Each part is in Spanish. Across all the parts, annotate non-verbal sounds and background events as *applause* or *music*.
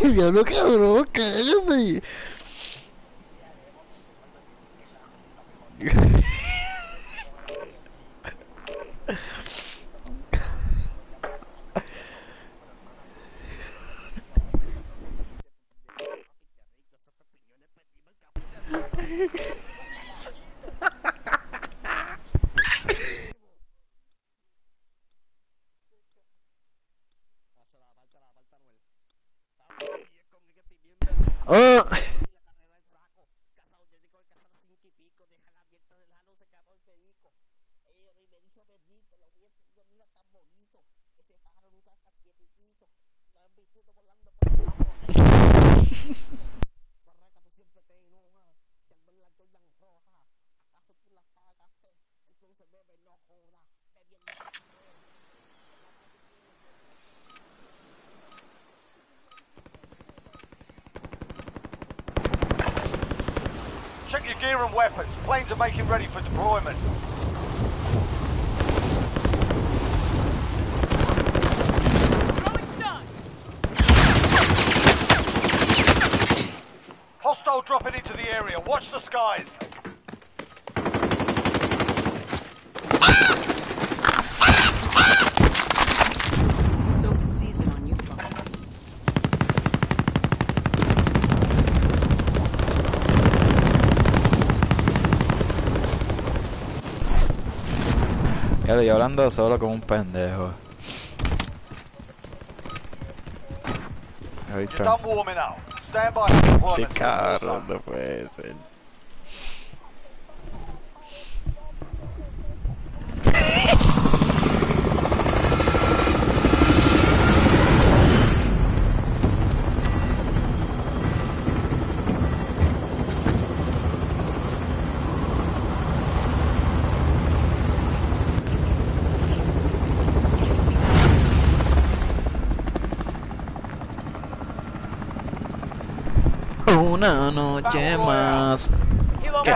*laughs* ya no cabrón, cállame. Pero yo hablando solo como un pendejo. Ahí está. Qué carro de una noche más. Que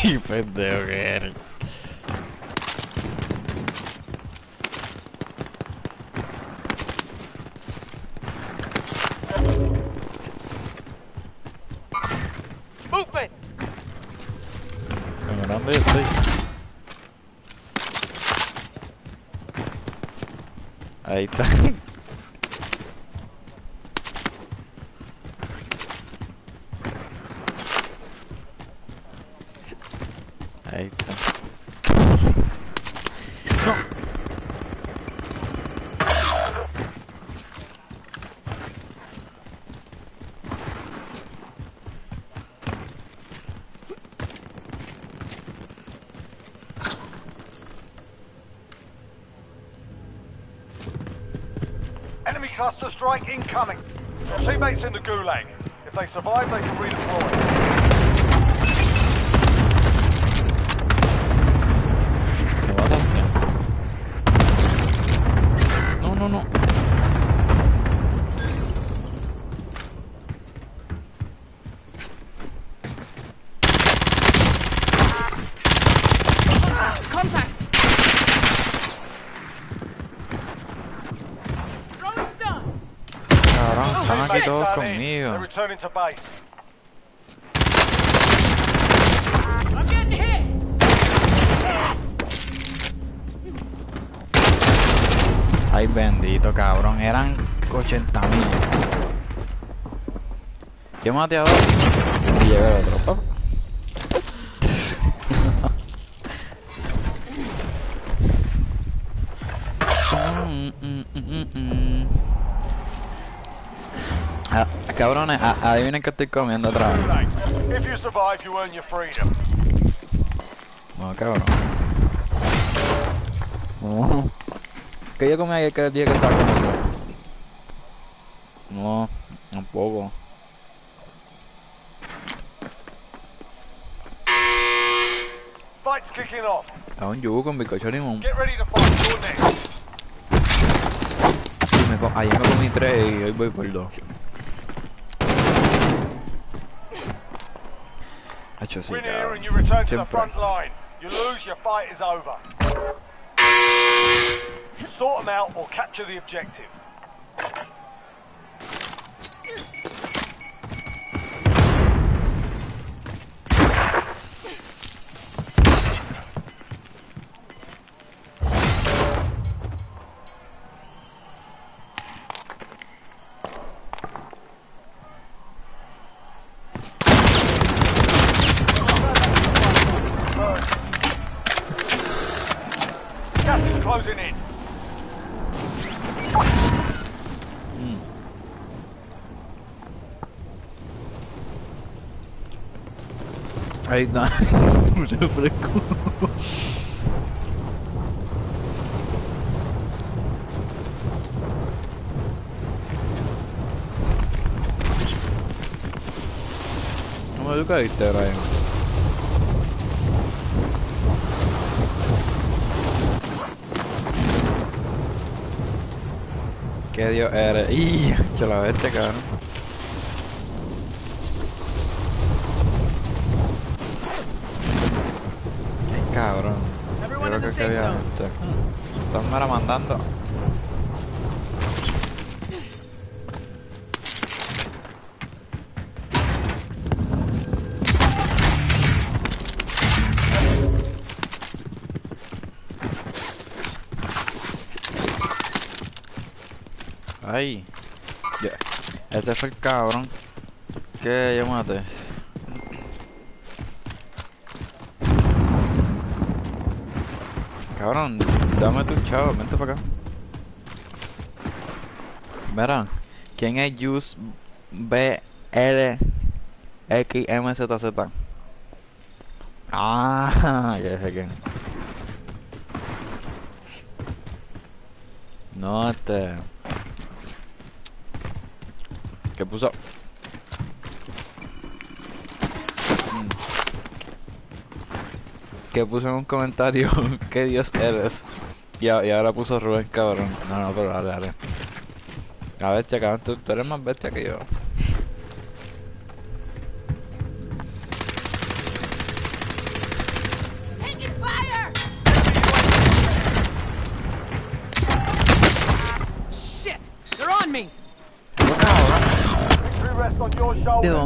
*laughs* и подаварить. the Gulag. If they survive, they can relocate. to base. Ay, bendito, cabrón. Eran 80 mil. Yo maté a dos y llevé a otro. Oh. cabrones, a, Adivinen que estoy comiendo otra vez. No, cabrón. Uh-huh. No. Que yo comí ayer que el día que estaba conmigo. No, tampoco. Fight's kicking off. Está un yugo con bizcocho limón. Get ready to fight your next. Me, ayer me comí tres y hoy voy por dos. Hacho, sí, Win here cabrón. and you return to the Siempre. front line. You lose, your fight is over. Sort them out or capture the objective. Gas is closing in. Ahí está. Mucho fresco. ¿Cómo tú caíste, Brian? ¿Qué Dios eres? ¡Y! Che la bestia, cabrón. Ay, cabrón. Yo creo que había este. Están mandando. Este fue el cabrón que yo maté. Cabrón, dame tu chavo, vente para acá. Mira, ¿quién es Juice B L X M Z Z? Ah, *laughs* ya sé quién. No, este. ¿Qué puso? Que puso en un comentario *laughs* que Dios eres. Y, ahora puso Rubén cabrón. No, no, pero dale, dale. A ver, cabrón, tú, tú eres más bestia que yo.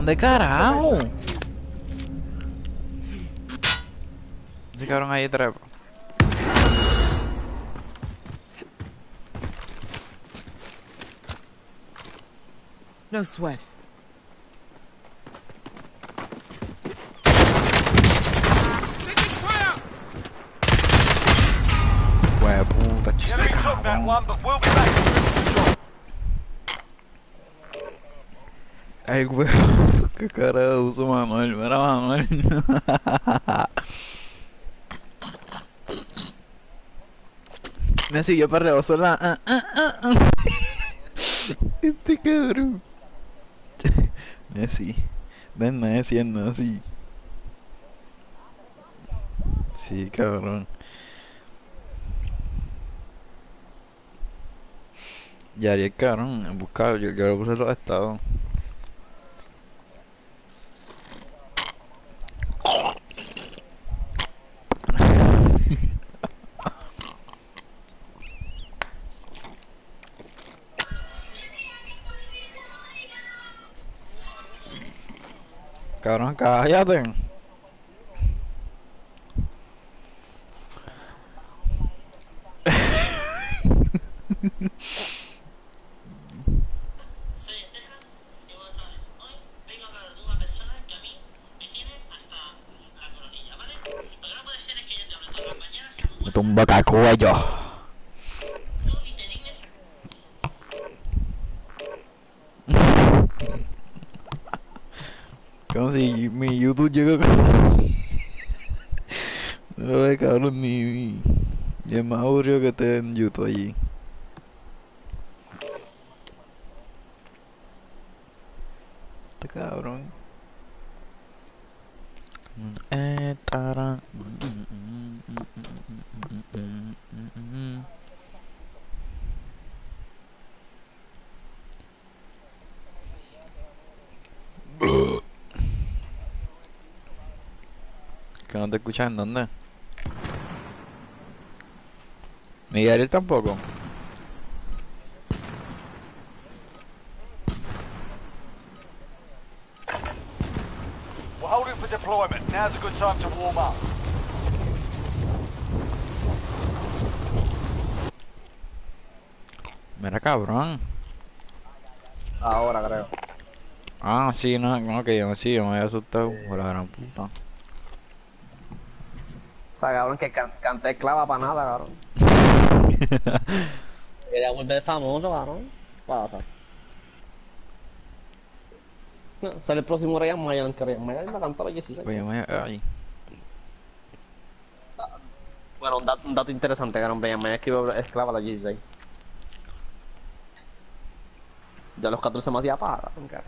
Dónde carajo? Ese cabrón ahí trepa. No sweat. Hue puta, Ay, weón, *laughs* qué carajo uso Manuel, mira Manuel. *laughs* Me siguió para rebosar la. ah, ah, ah, ah. *laughs* Este cabrón. Messi. Es Messi, es Messi. Sí, cabrón. Y Ariel, cabrón, buscar, yo, yo lo puse en los estados. Cabrón, cállate. Soy de Texas y bueno chavales, hoy vengo a hablar de una persona que a mí me tiene hasta la coronilla, ¿vale? Lo que no puede ser es que yo te hable todas las mañanas en un WhatsApp, Tumba cacuello. tú ni te dignes a... Como si mi YouTube llegó con... No lo ve cabrón ni, ni... Y es más aburrido que esté en YouTube allí. cabrón. Eh, tara. Que no te escuchas en dónde. Miguel tampoco. We're holding for deployment. Now's a good time to warm up. Mira cabrón. Ahora creo. Ah, sí, no, no, que yo sí, yo me había asustado por la gran puta. O sea, cabrón, que can canté clava para nada, cabrón. *laughs* Quería volver famoso, cabrón. Pasa. No, *laughs* sale el próximo Ryan Mayan, que Ryan Mayan va a cantar a los 16. Oye, me, ay, Bueno, un dato, un dato interesante, cabrón. Ryan Mayan escribió esclava a los 16. Ya a los 14 me hacía paja, cabrón, cara.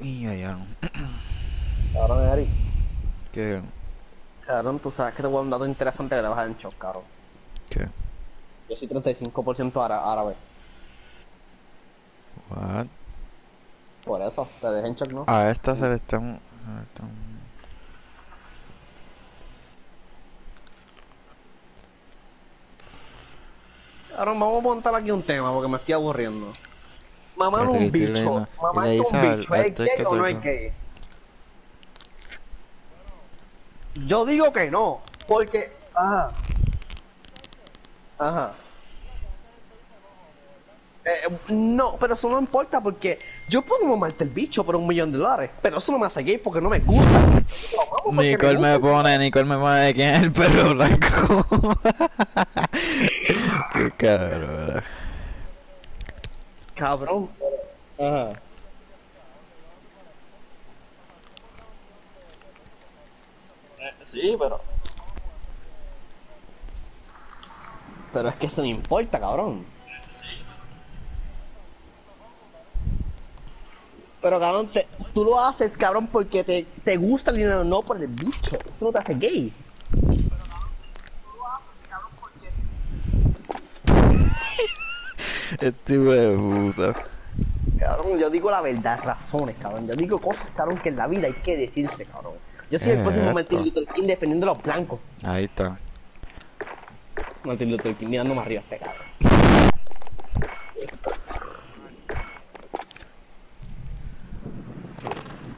y Eric. *clears throat* que, Cabrón, tú sabes que te voy a dar un dato interesante que te vas a dar cabrón. que, Yo soy 35% ára- árabe. what? Por eso, te dejé en shock, ¿no? A esta se le le estamos- Ahora vamos a montar aquí un tema porque me estoy aburriendo. Mamá es un bicho. Mamá es un bicho. ¿Es gay o no es gay? Yo digo que no. Porque. Ajá. Ajá. Eh, no, pero eso no importa porque yo puedo mamarte el bicho por un millón de dólares, pero eso no me hace gay porque no me gusta. Nicole me gusta. pone, Nicole me pone quién es el perro blanco. *laughs* Qué cabrón. Cabrón. Ajá. Eh, Sí, pero. Pero es que eso no importa, cabrón. Pero cabrón, te- tú lo haces, cabrón, porque te, te gusta el dinero, no por el bicho. Eso no te hace gay. Este hijo de puta. Cabrón, yo digo la verdad, razones, cabrón. Yo digo cosas, cabrón, que en la vida hay que decirse, cabrón. Yo soy el próximo. Martin Luther King defendiendo a los blancos. Ahí está. Martin Luther King mirando más arriba a este cabrón.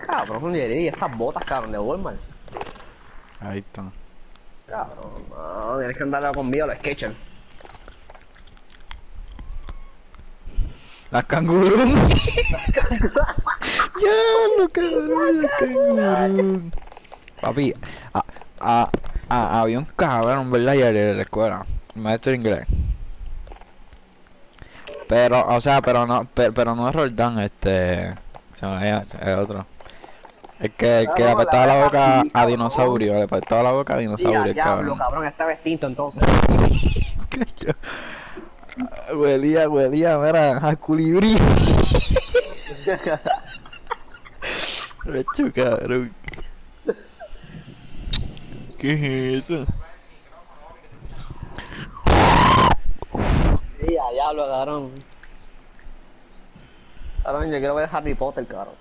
Cabrón, y esas botas, cabrón, de Walmart. Ahí está. Cabrón, no, tienes que andarla conmigo, los Skechers. Las cangurú. *laughs* ya, lo cabrón, las cangurú. Papi, a, a, a- había un cabrón, ¿verdad? Ayer en la escuela. el Maestro inglés. Pero, o sea, pero no, pero, pero no es Roldán, este. Se me es otro. El que, el que le apretaba la boca a dinosaurio, le apretaba la boca a dinosaurio, a el diablo, cabrón. cabrón, está vestinto entonces. *laughs* Huelía, huelía, mira, a culibrí. *laughs* *laughs* Cacho, cabrón. ¿Qué es eso? Sí, a diablo, cabrón. Cabrón, yo quiero ver Harry Potter, cabrón.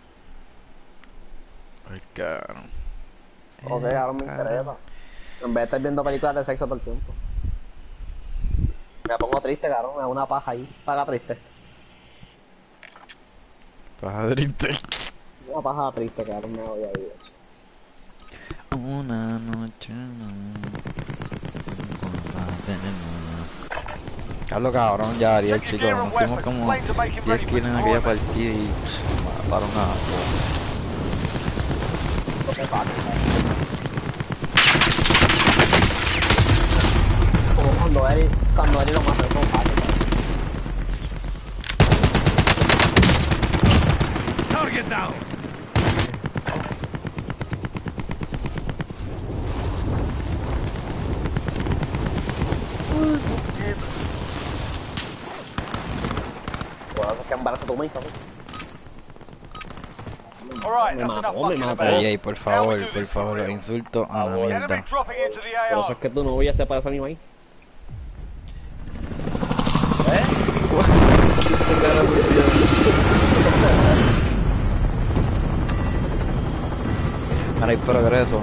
Ay, cabrón. O sea, ahora me interesa. En vez de estar viendo películas de sexo todo el tiempo. Me pongo triste, cabrón. Me da una paja ahí. Paga triste. Padrito. Una paja triste, cabrón. Me voy a ir. Una noche. Hablo cabrón, ya haría el Check your chico. gear Nos fuimos como Planes are making 10 ready for kills en aquella partida y mataron a. Como cuando Eri, cuando Eri lo mata, cabrón. Target down. Alright, Me mató, me mató. Ey, ey, por favor, por favor, los insultos a la mierda. Por eso es que tu novia se parece a mí ahí. *laughs* Ahora hay progreso.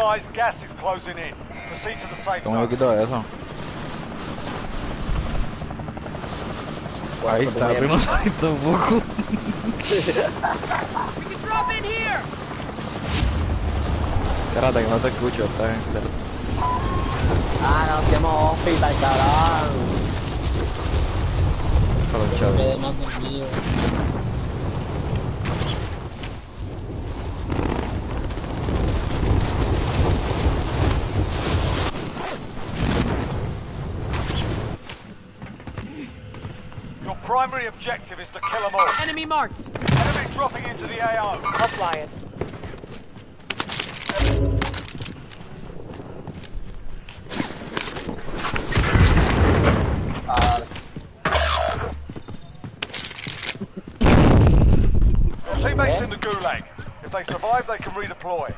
Advised, gas is closing in. Proceed to the safe ¿Cómo yo zone. quito eso? Ahí está, Pues, primo salito un poco. We can drop in here! Espérate que no te escucho, está bien. espérate. Ah, no hacemos hospital, cabrón. Pero chévere. Quedé más dormido. Your primary objective is to kill them all. Enemy marked! Enemy dropping into the AO. I'll fly it. Your teammates in the gulag. If they survive, they can redeploy.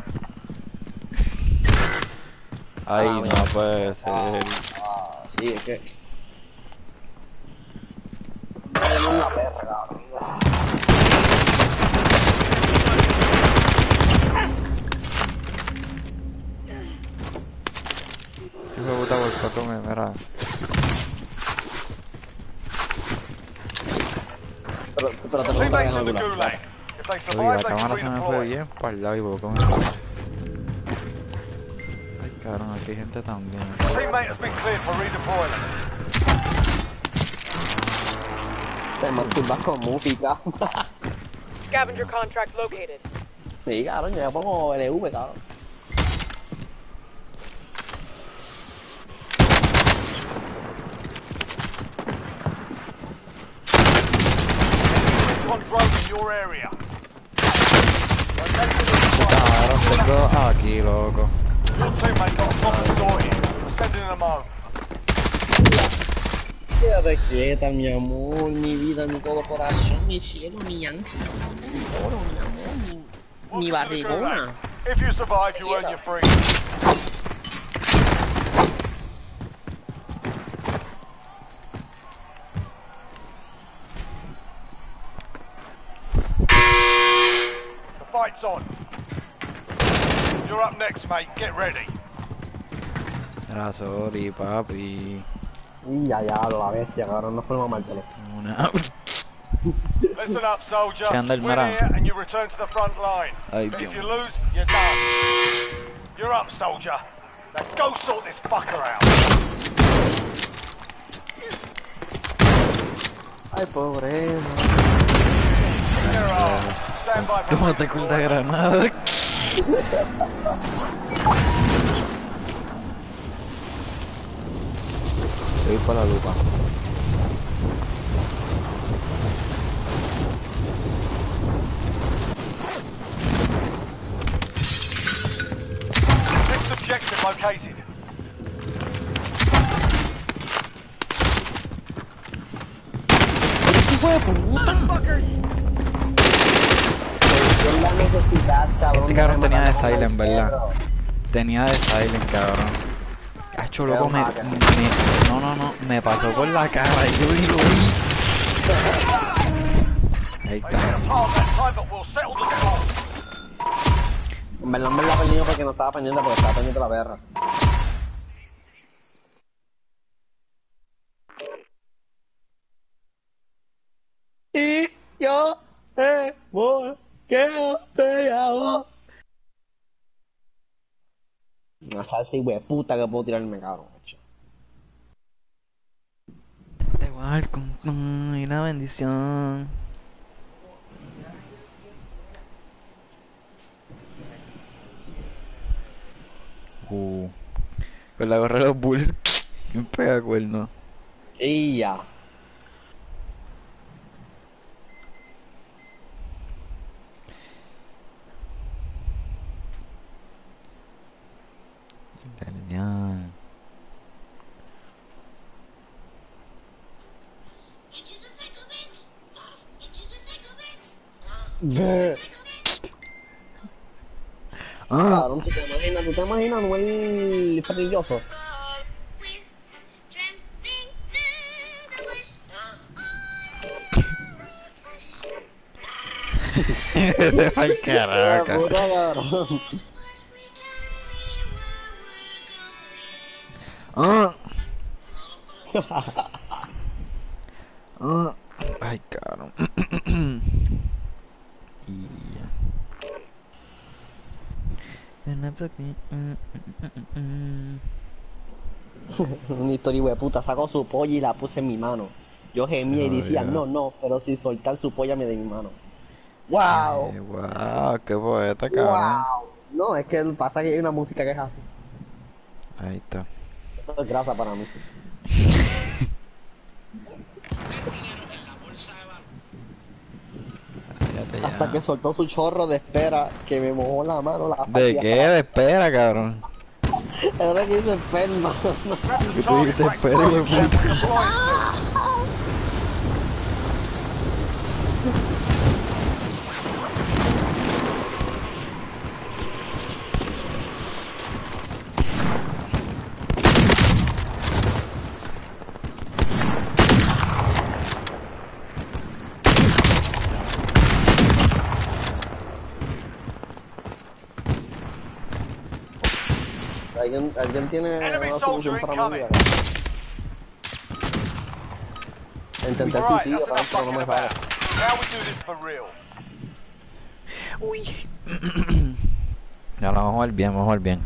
Ay, Ah, no mira. puede ser. Ah, sí, es que. Gulag. Oye, survive, la cámara se me fue bien para el lado y me Ay, cabrón, aquí hay gente también. Teammate has been cleared for redeployment. Te masturbas con música. Scavenger contract located. sí, cabrón, yo me pongo LV, cabrón. Your area. Located in the Cabrón, tengo aquí, loco. Your teammate got a problem sorted. Sending them home. Quédate quieta, mi amor, mi vida, mi todo corazón, mi cielo, mi ángel, mi oro, mi amor, mi, mi Welcome to the barrigona. If you survive, you earn your freedom. The on. You're up next, mate. Get ready. Era sorry, papi. Y ya, ya, la bestia, cabrón, no fuimos mal teléfono. Una... Listen up, soldier. ¿Qué anda el Win Mara? here and you return to the front line. Ay, if you lose, you're done. You're up, soldier. Now go sort this fucker out. Ay, pobreza. There are. Stand by for Tómate con la redeployment. granada. Voy para la lupa. Next objective located. Motherfuckers! Es la necesidad, cabrón. Este cabrón tenía de silent, ¿verdad? Tenía de silent, cabrón. Cacho, loco, me, No, no, no. Me pasó por la cara y yo vi. Ahí está. En verdad, en verdad, pendiente porque no estaba pendiente, porque estaba pendiente la perra. Y yo te voy, que te llamo. Una salsa y puta que puedo tirarme, cabrón. igual, con, con y la bendición. Uh. Con la gorra de los Bulls. *laughs* ¿Quién pega cuerno? Y ya. Genial. Into the thick of it. Into the thick of it. Bleh. Ah, Cabrón, ¿tú te imaginas, tú te imaginas Anuel bush. Ay, caraca. Ah. *laughs* Ah. Ay, cabrón. *laughs* Una historia de puta, sacó su polla y la puse en mi mano. Yo gemía y Oh, decía, yeah. no, no, pero sin soltar su polla me de mi mano. ¡Wow! Ay, wow, qué poeta, cabrón. ¡Wow! No, es que pasa que hay una música que es así. Ahí está. Eso es grasa para mí. Ya. Hasta que soltó su chorro de espera que me mojó la mano. La ¿De qué? De espera, cabrón. *laughs* Es lo que dice enferma. ¿Qué tú dijiste? Espera, ¿Alguien, ¿Alguien tiene una solución para vida? Intenté el suicidio, pero no me sale. about. Now we do this for real. *clears throat* Ya lo vamos a ver bien, vamos a ver bien.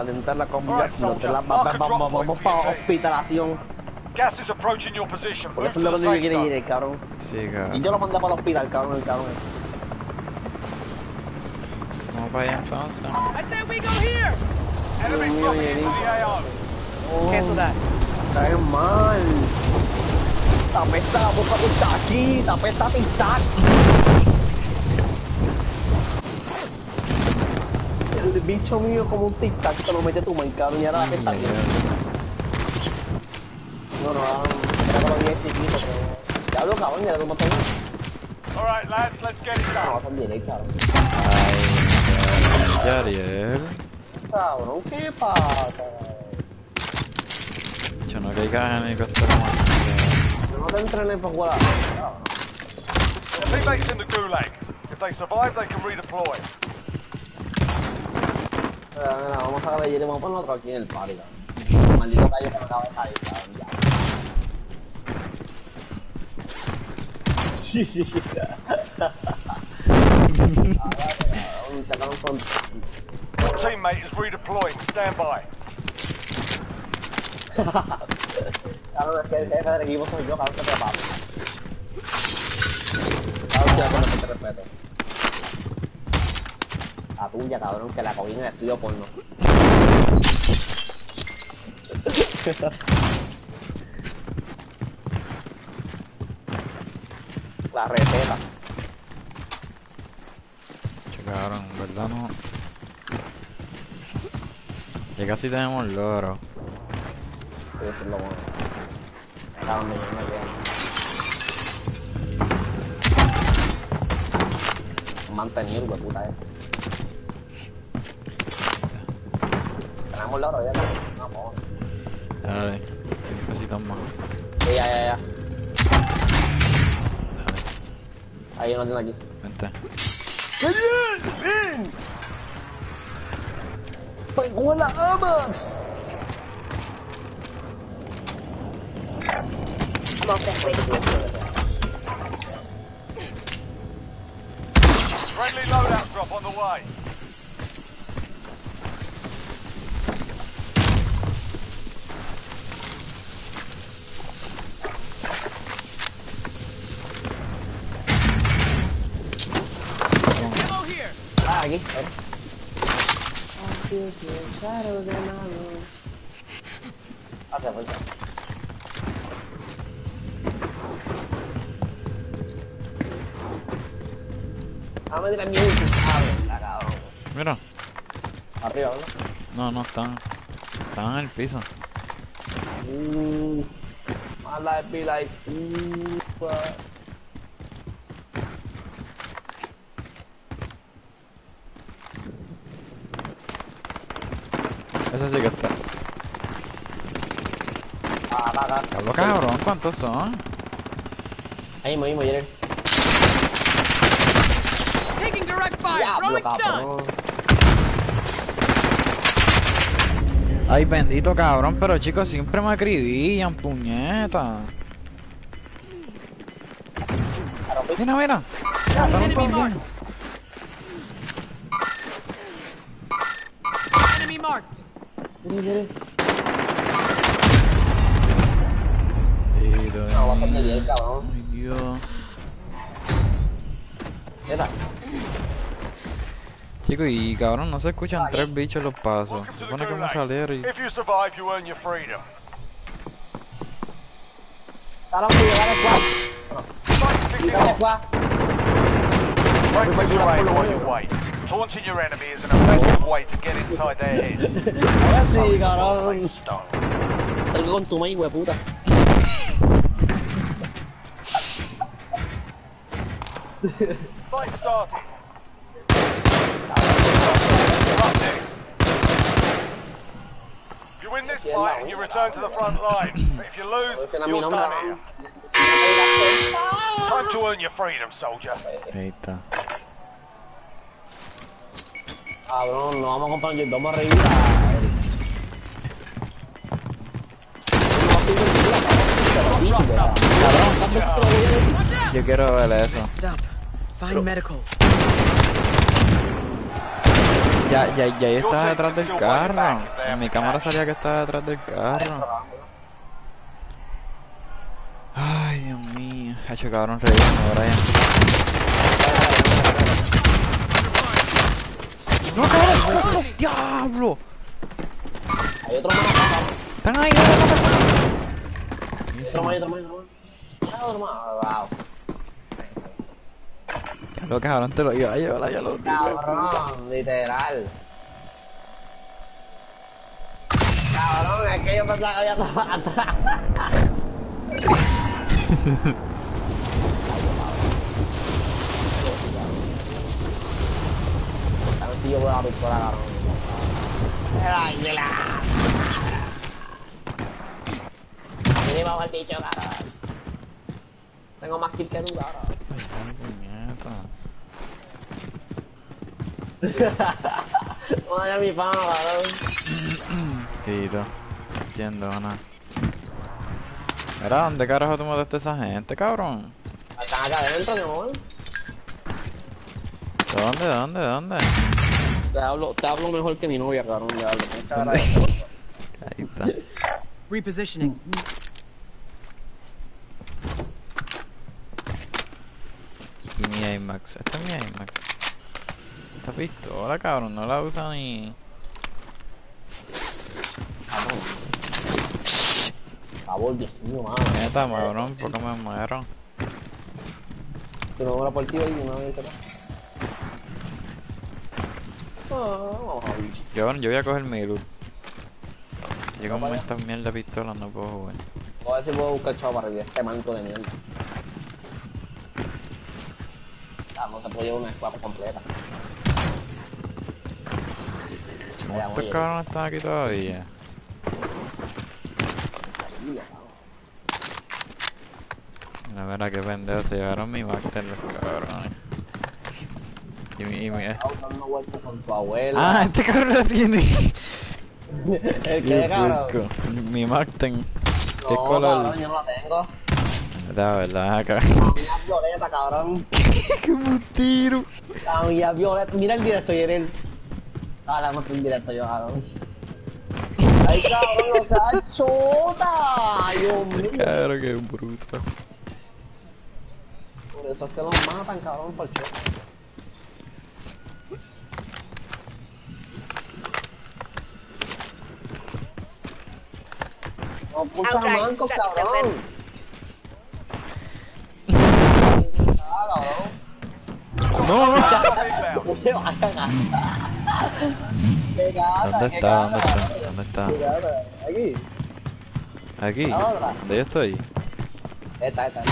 Calentar la comida, te la vamos, para hospitalación. Gas is approaching your position. Por eso es to lo the que no safe quiere ir zone. el cabrón. Sí, Y yo lo mandé para el hospital, cabrón, el cabrón. Vamos para allá entonces. I we go here. Enemy into the AO. Cancel that. Cae mal. La pesta, la boca está aquí, la pesta tic-tac. El bicho mío como un tic-tac te lo mete tu man, cabrón, y ahora la pesta aquí. No, no, ah, era lo vi ahí chiquito, pero... Ya hablo, cabrón, ya le tomo todo. All right, lads, let's get it No, done. va a ser directo, cabrón. Ay, Yariel. Cabrón, ¿qué pasa? Yo no caigas en el helicóptero más. No te entrenes para jugar. Cabrón. Teammates in the gulag. If they survive, they can redeploy. Mira, mira, vamos a ver, y vamos a poner otro aquí en el party, cabrón. Maldito gallo que me acaba de salir, cabrón, ya. Sí, sí, sí. Teammate is redeploying. Stand by. Cabrón, es que el jefe del equipo soy yo, cabrón, que te. Cabrón, ya con este respeto. Tuya, cabrón, que la cogí en el estudio porno. *laughs* La receta. Che, cabrón, en ¿verdad no? Ya casi tenemos loro. Eso es lo bueno. Acá donde yo me quedo. Mantenido, puta este. Tenemos loro ya, cabrón. No, po. Dale, cinco cositas más. Sí, ya, ya, ya. Ahí no tiene aquí. Vente. ¡Qué bien! ¡Bien! ¡Penguela Amax! Friendly loadout drop on the way. Hace falta. Ah, me tiras miedo y cabrón, la cabrón. Mira. Arriba, ¿no? No, no están. Están en el piso. Uh, my life be like, uh, uh. Ese sí que está. Ah, acá, acá. Hablo ¿cuántos son? Ahí mismo, ahí mismo, Jerry. Taking direct fire. Throwing stun. Ay, bendito cabrón, pero chicos, siempre me acribillan, puñeta. Mira, mira. Enemy marked. Enemy marked. Chicos, y cabrón, no se escuchan tres bichos los pasos. Se supone que vamos a salir y... Dale, dale, squad. Dale. Practice your aim while you wait. Taunting your enemy is an effective way to get inside their heads. *laughs* Ahora sí, cabrón. Algo con tu maíz, hueputa. Fight started. Up next. You win this fight and you return to the front line. *coughs* But if you lose, Ese you're done ¿no? here. Time to earn your freedom, soldier. Ahí está. Cabrón, no vamos a comprar un vamos a revivir. No, estoy mentira, cabrón. Te lo dije, ¿verdad? Cabrón, ¿cuántas veces te lo voy a decir? Watch out. Yo quiero ver eso. Stop. Find medical. Ya, ya, ya ahí estaba detrás del carro. En mi cámara salía que estaba detrás del carro. Ay, Dios mío. Ha hecho cabrón reírme, Brian. ¡No, cabrón! ¡Oh, ¡Diablo! Hay otro más. ¡Están ahí! Otro más, otro más, otro más. Ah, otro más. Lo cabrón te lo iba a llevar ya lo Cabrón, literal. Cabrón, es que yo pensaba que había estado atrás. A ver si yo veo la pistola, cabrón. Ay, de la... Aquí le vamos al bicho, cabrón. Tengo más kill que tú, cabrón. *laughs* Vaya mi fama, cabrón. Tito. Entiendo, nada. Mira, ¿dónde carajo tú mataste a esa gente, cabrón? Están acá adentro, mi amor. ¿De dónde, de dónde, de dónde? Te hablo, te hablo mejor que mi novia, cabrón. Hablo. *laughs* Ahí está. Repositioning. Y mi IMAX. Esta es mi IMAX. Esta pistola, cabrón, no la usa ni... Por favor, Dios mío, mano. Neta, cabrón, porque me muero. Número por ti y una vez que vamos a ver. Yo, yo voy a coger mi loot. Yo como estas mierda pistolas no puedo jugar. A ver si puedo buscar chavo para revivir este manto de mierda. Ah, no te puedo llevar una escuadra completa. Vaya, Estos oye, cabrones están aquí todavía. La verdad que pendejo, se llevaron mi Master los cabrones. Y mi... Y mi con tu abuela. ah, este cabrón la tiene. *laughs* ¿El qué, cabrón? Mi Martin. ¿Qué No, color? cabrón, yo no la tengo. Verdad, verdad, cabrón. *laughs* violeta, cabrón. *laughs* ¡Qué putiro! Camilla violeta. Mira el directo, Yeren. Ah, la mostré en directo yo, cabrón. ¡Ay, cabrón, o sea, chota! ¡Dios mío! Cabrón, qué bruto. Por eso es que los matan, cabrón, por chota. No pucha ah, mancos, cabrón. No, no. ¿Qué va a cagar? ¿Dónde ¿Qué está? ¿Dónde está? ¿Dónde está? Aquí. Aquí. ¿Dónde yo estoy? Esta, esta.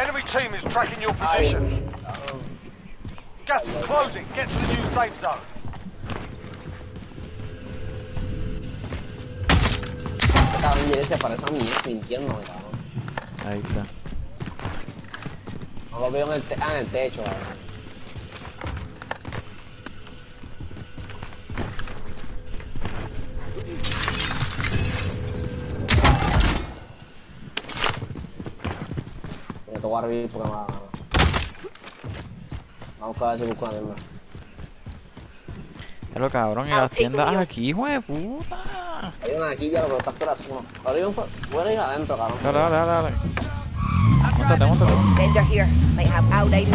Enemy team is tracking your position. Gas is closing. Get to the new safe zone. Cabrón Jerry se parece a mí, mintiéndome, cabrón. Ahí está. No lo veo en el, te ah, en el techo, cabrón. Me tengo a revivir porque me va Vamos a ver si busco una mierda. Pero cabrón, y I'll las tiendas aquí, hijo de puta. Hay una aquí ya, lo que está esperando es uno. Arriba un Voy a ir adentro, cabrón. Dale, dale, dale, dale. Móntate, móntate. Vendor here. Have outdated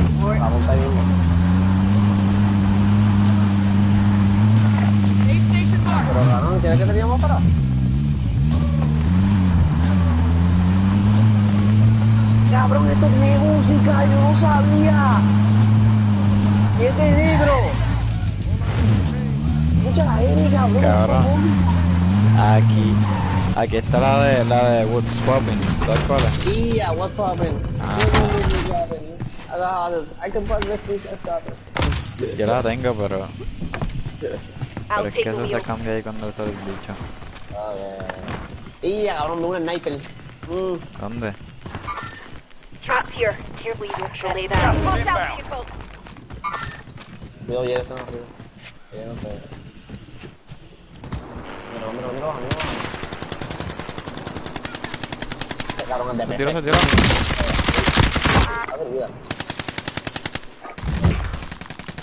station marked. Pero cabrón, ¿tienes que teníamos para? Cabrón, esto es mi música, yo no sabía. ¿Y este la N, cabrón. Cabrón. Aquí. Aquí está la de la de What's Popping. ¿Sabes cuál es? Yeah, what's poppin'? Ah. Poppin'? I can put this poppin'. Yo la tengo, pero. Pero es que eso se cambia ahí cuando sale el bicho. A ver. Y cabrón, de un sniper. Mm. ¿Dónde? Here. Here we Smoke out. Cuidado, ya están arriba. Ya no sé. Mira, mira, mira, mira. Este cabrón de Se tiró, se tiró. A ver, mira.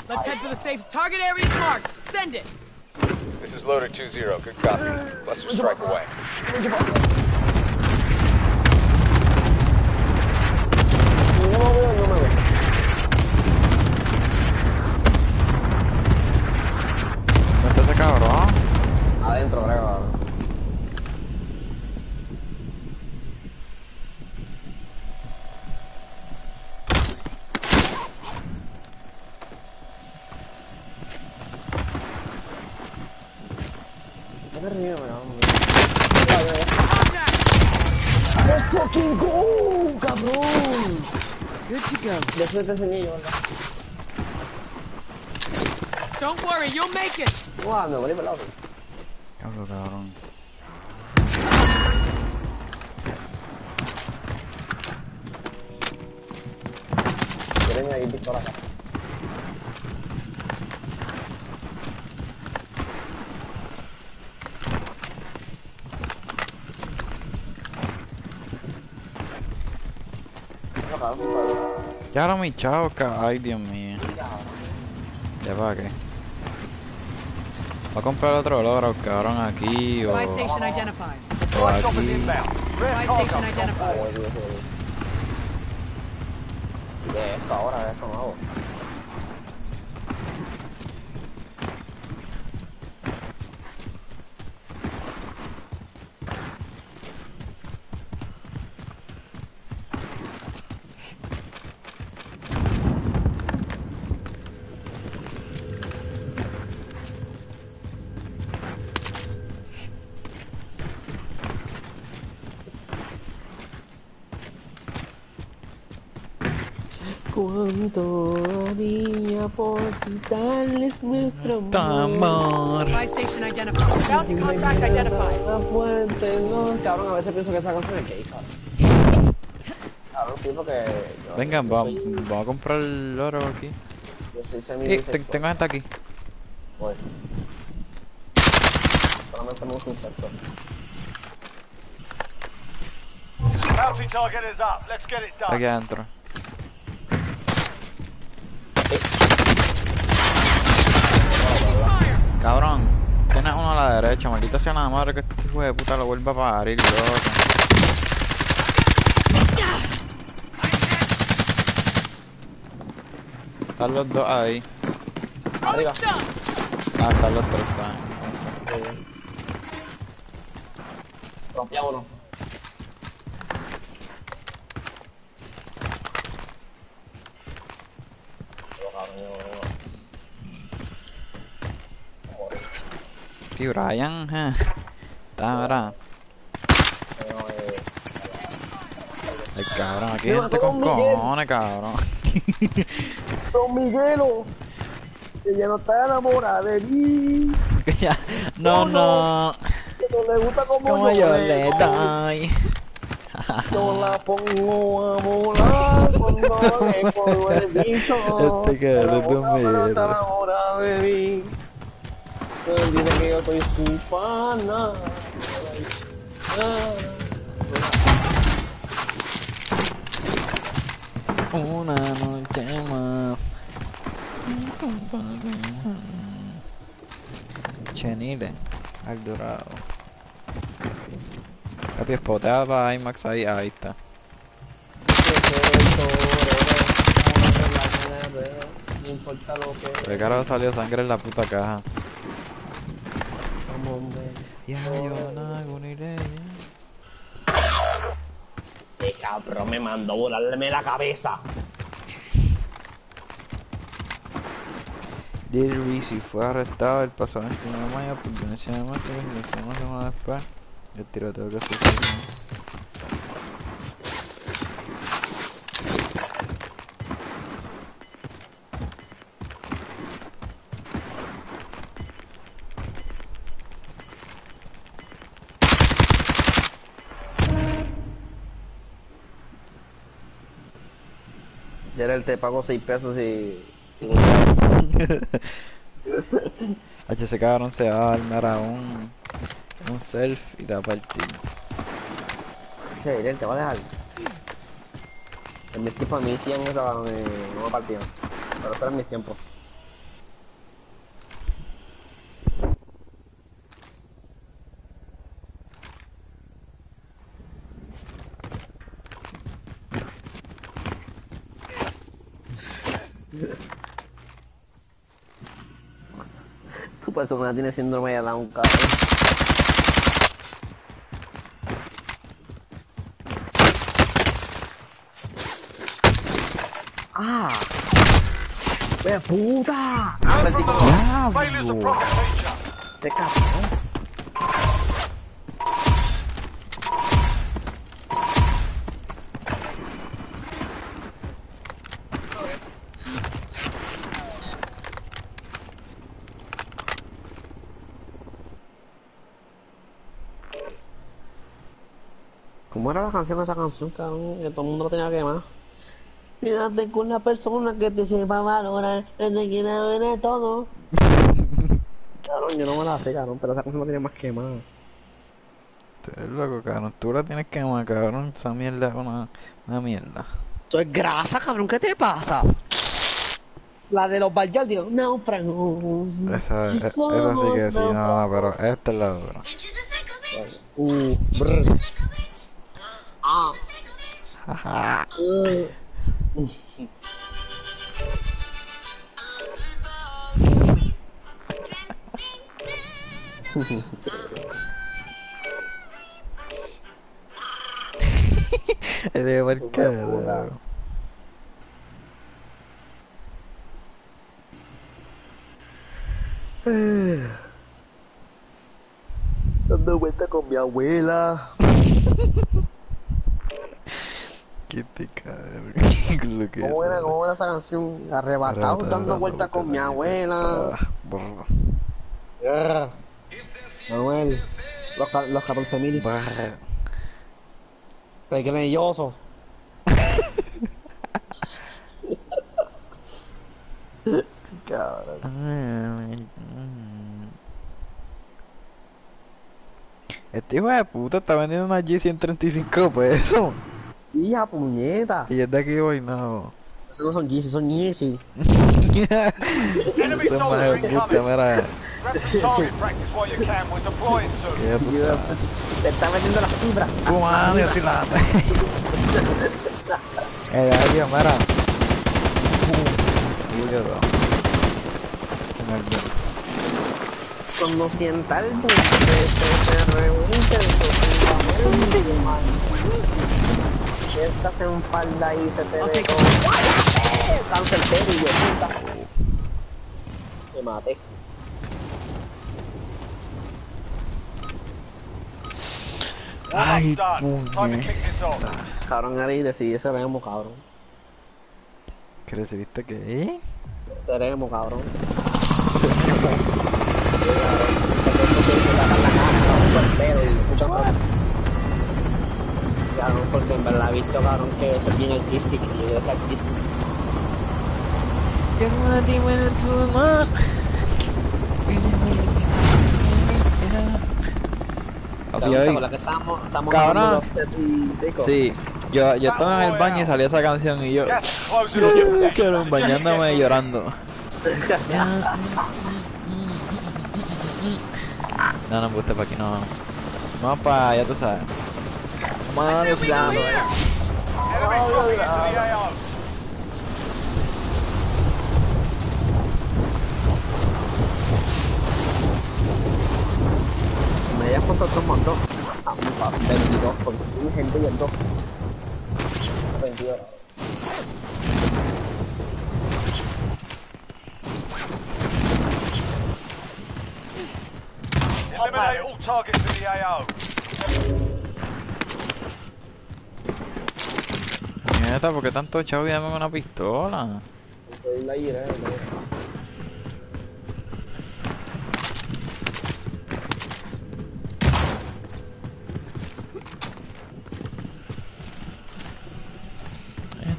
Let's head for the safes. Target area is marked. Send it. This is loader 2-0. Good copy. Let's strike away. Si no lo veo, no me ve. ¿Dónde está ese cabrón? Adentro, creo. cabrón. Está arriba, cabrón. Contact. ¡Let's fucking go, cabrón! Good to go. De te enseñé yo, ¿verdad? Don't worry, you'll make it. Guau, me volví pelado. Ahora mi chavo, Ay, Dios mío. ¿Ya para qué? Va a comprar otro logro, cabrón, aquí o, aquí. De esto ahora, de esto nuevo. Por nuestro Amor. Identified. Bounty contract identified. La fuerte, no. Cabrón, a veces pienso que esa canción es gay, cabrón. Cabrón, sí, porque. yo- Vengan, yo va- soy- vamos a comprar el oro aquí. Yo soy semi Eh, te- tengo gente aquí. Voy. Solamente me gusta un sexo. Bounty target is up. Let's get it Aquí done. adentro. Fire. Cabrón, tienes uno a la derecha, maldita sea la madre que este hijo de puta lo vuelva a parir, loco. Están los dos ahí. Arriba. Stop. Ah, están los tres, están. entonces. Y Brian, eh. Está, ¿verdad? El cabrón, aquí hay gente con cojones, cabrón. *laughs* Don Miguelo. Ella no está enamorada de mí. Que ya- no, No, no. Que no le gusta como, Como yo le doy. Yo la pongo a volar cuando le *laughs* pongo el bicho. Este cabrón La de boca miedo. Él dice que yo soy su pana. Una noche más. Chenile, al dorado. Papi, espoteada para IMAX ahí, ahí está. No importa lo que De carajo salió sangre en la puta caja. Ya yo no hago ni ley. Ese cabrón me mandó volarme la cabeza. Lil Reese fue arrestado el pasado 29 de mayo por violencia de muerte y una semana después el tiroteo que sucedió. Gerald te pago 6 pesos y. H, ese cabrón se va a armar a un, un self y te va a partir. Che, Gerald te va a dejar. En mis tiempos a mí sí en esa me, no me partían. Pero eso eran mis tiempos. Tu persona tiene síndrome de Down, cabrón. ¡Ah! ¡Ve puta! From the last. Failure's the Diablo. profit teacher. ¡Este cabrón! ¿Cómo era la canción esa canción, cabrón? Que todo el mundo la tenía que quemar. Quédate con la persona que te sepa valorar, que te quiera ver de todo. *laughs* Cabrón, yo no me la sé, cabrón, pero esa canción la tenía más quemada. Tú eres loco, cabrón. Tú la tienes que amar, cabrón. Esa mierda es una, una mierda. Eso es grasa, cabrón, ¿qué te pasa? La de los Vallardios, náufragos. Esa, esa sí que sí, no, no, pero esta es la otra. Uh, brr. Es de marcada. Dando vuelta con mi abuela. Que te *laughs* que ¿Cómo era, cómo era esa canción? Arrebatado, dando vuelta con mi abuela. Ah, brr, Ah. Manuel, los, los 14 mil. Pegrilloso. Cabrón. Este hijo de puta está vendiendo una G135 pesos. Hija puñeta. Y es de aquí hoy no. Esos no son Yeezy, son Yeezy. *laughs* Enemy más soldiers de puta, incoming. Te está vendiendo las cifras. Madre, así la. Eh, adiós, mira. Sienta el boom, se, se, Estás en falda y se te ve pelo y yo, puta. Me maté. Ay, Almost done. Time to puñe. kick this off. Cabrón, Ari, decidí seremos, cabrón. ¿Qué recibiste qué? Seremos, cabrón. *laughs* cabrón. Porque en verdad he visto, cabrón, que eso es bien artístico y yo quiero ser artístico. Papi, Cabrón, ¿te que estábamos, estábamos Cabrón. Sí, yo, yo estaba en el baño y salió esa canción y yo, you bañándome y llorando. *laughs* No, no me gusta para aquí, no. Vamos para, ya tú sabes. Vamos a darnos la Enemy dropping into the AO. Me hayas puesto otros mandos. Ah, mi papá, 22, porque mi gente y el 2. 22. Eliminate all targets in the AO. Nieta, ¿por qué tanto chavo y dame una pistola? La ira, eh.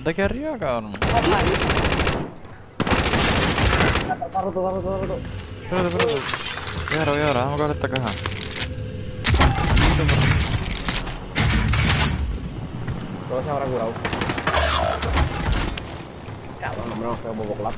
¿De aquí arriba, cabrón? Está roto, está roto, está roto. Espérate, espérate. Y ahora, y ahora, vamos a coger esta caja. Todo se habrá curado. Cabrón, no me lo feo poco clap.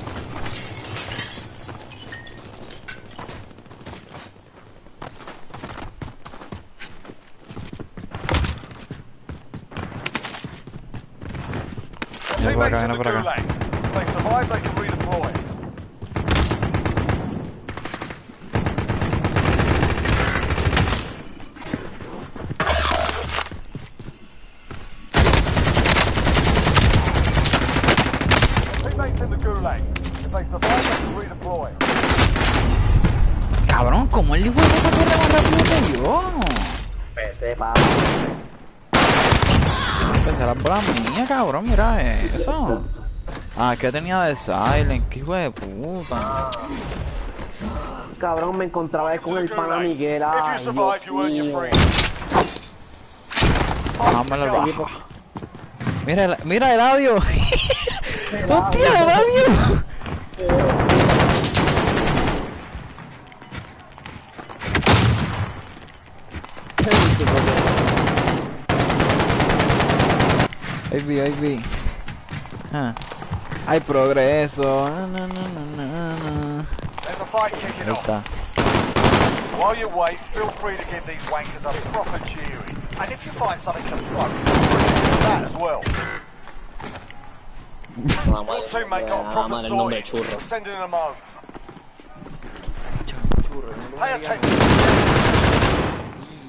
Viene por acá, Teammates in viene the por acá. gulag. If they survive, they can redeploy. Teammates in the gulag. If they survive, they can redeploy. Cabrón, ¿cómo el hijo de puta corre más rápido que yo? PC, pa. La mía, cabrón, mira eso. Ah, que tenía de silent, que hijo de puta. Cabrón, me encontraba con el pana Miguel. Ay, Dios mío. Dámelo. Mira el, mira el audio. *laughs* Hostia, el audio. Vi, ahí vi. Ah. Hay progreso. Ah, a fight kicking Ahí está. While you wait, feel free to give these wankers a proper cheering. And if you find something to throw, do that as well. Your teammate got a proper madre, el nombre sorting. churro. We're sending them home. Pay attention.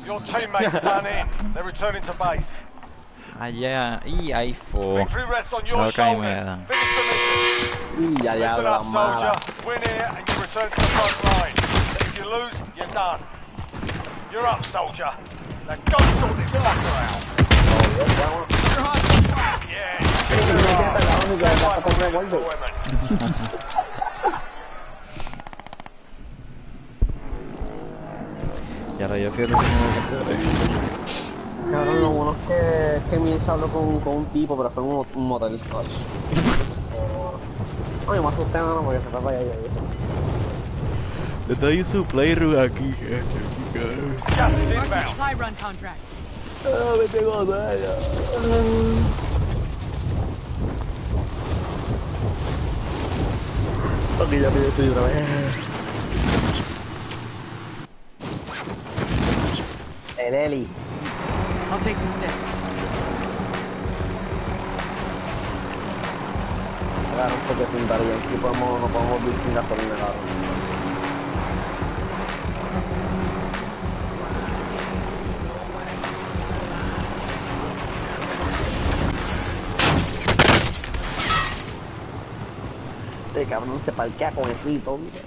Your teammate's done in. They're returning to base. Allá. Y ahí fue. Victory rests on your Okay, shoulders. man. Finish the mission. Y ya, ya, Listen la mala. soldier. Win here and you return to the front line. If you lose, you're done. You're up, soldier. Now go sort this fucker out. Yeah. La única que está con revólver. Deployment. Y ahora yo fui el último que hacer. Cabrón, lo bueno es que, que mi ex habló con, con un tipo, pero fue un, un motel. Ay, me asusté, no, porque se fue para allá. Le doy su playroom aquí, gente. Just the inbound. supply run contract. Ah, me tengo daño. Ok, ya pide estoy otra vez. El Eli. I'll take the stick. Claro, porque sentar y aquí podemos, no podemos vivir sin gasolina, claro. cabrón se parquea con el rito, mira.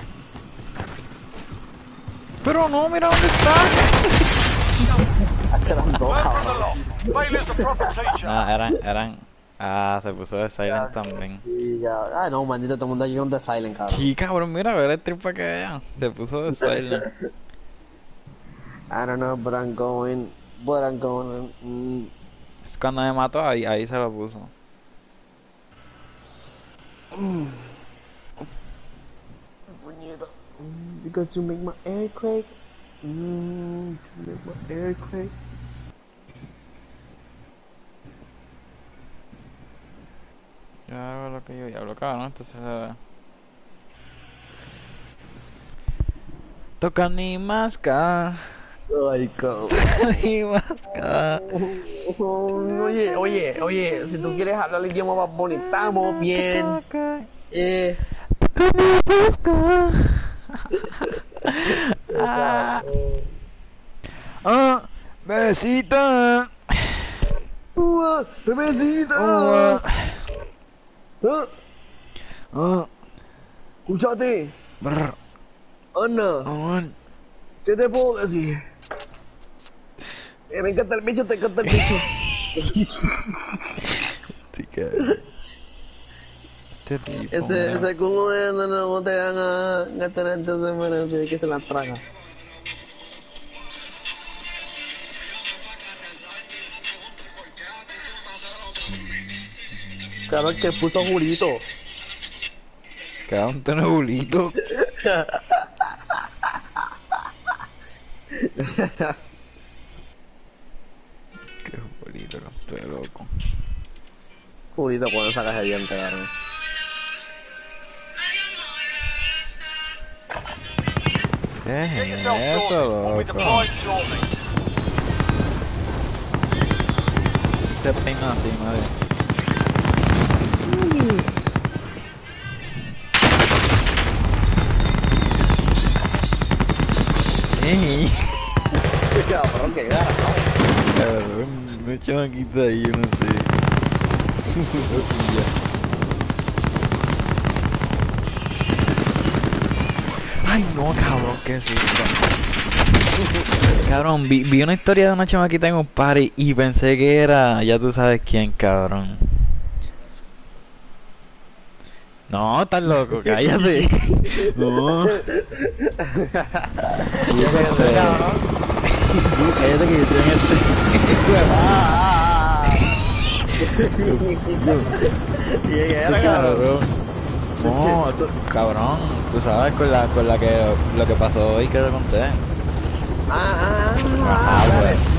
Pero no, mira dónde está. *laughs* Las dos. Ah, eran, eran. Ah, se puso de silent también. Y ya, ay no, maldito, todo el mundo allí on the silent, cabrón. Sí, cabrón, mira, ver el trip para que vean. Se puso de silent. *laughs* I don't know, but I'm going, but I'm going, mm, Es cuando me mató, ahí, ahí se lo puso. puñeta. Mm, Because you make my earthquake. Mm, you make my earthquake. Yo hago lo que yo diablo, cabrón, entonces le Toca ni masca. Ay, cabrón. *laughs* Ni masca. *laughs* Oye, oye, oye, si tú quieres hablar el idioma más bonito, estamos bien. Eh, *laughs* Ah, ah, besita. ¡Uah! ¡Bebecita! Ah, Ah, ah, Escúchate, brr, Ana, ah, ¿qué te puedo decir? Eh, me encanta el bicho, te encanta el bicho. *laughs* Este tipo, Ese, mira. ese culo de no, no te dan a gastar así que se la traga. Claro, el que puso Julito. Queda un tenebulito. Qué bolito, estoy loco. Julito cuando sacas el diente, cabrón. ¿Qué es eso, loco? Se peina así, madre. Cabrón, que gara, cabrón, una chamaquita ahí, yo no sé. Ay, no, cabrón, qué susto. Cabrón, vi, vi una historia de una chamaquita en un party y pensé que era, ya tú sabes quién, cabrón. No, estás loco, cállate. No. Cállate que yo estoy en este. Cabrón. No, tú- cabrón, tú sabes con la, con la que lo que pasó hoy que te conté. Ah, ah, Ajá, ah, dale.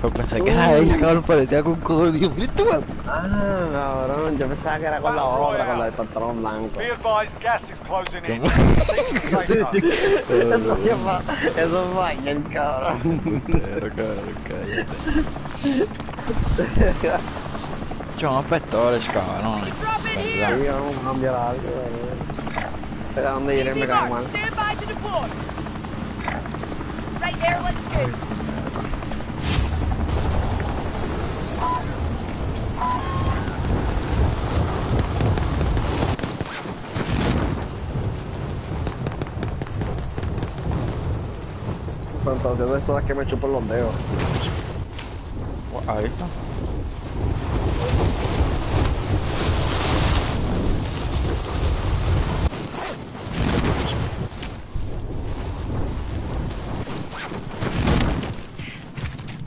Pues. Pues pensé que era ella, cabrón, parecía con codio. Mira tú, weón. Ah, cabrón, yo pensaba que era con la otra, con la del pantalón blanco. Be advised, gas is closing in. ¿Cómo? Proceed to the safe *laughs* zone. Eso fue fa- eso fue ayer, cabrón. Pero, cabrón, cállate. Chon pestores, cabrón. Drop in here! Sí, vamos a cambiar algo, cabrón. Pero dónde iré me cae mal. Stand by to deploy! Right there, let's go! Entonces son las que me chupan los dedos. Ahí está.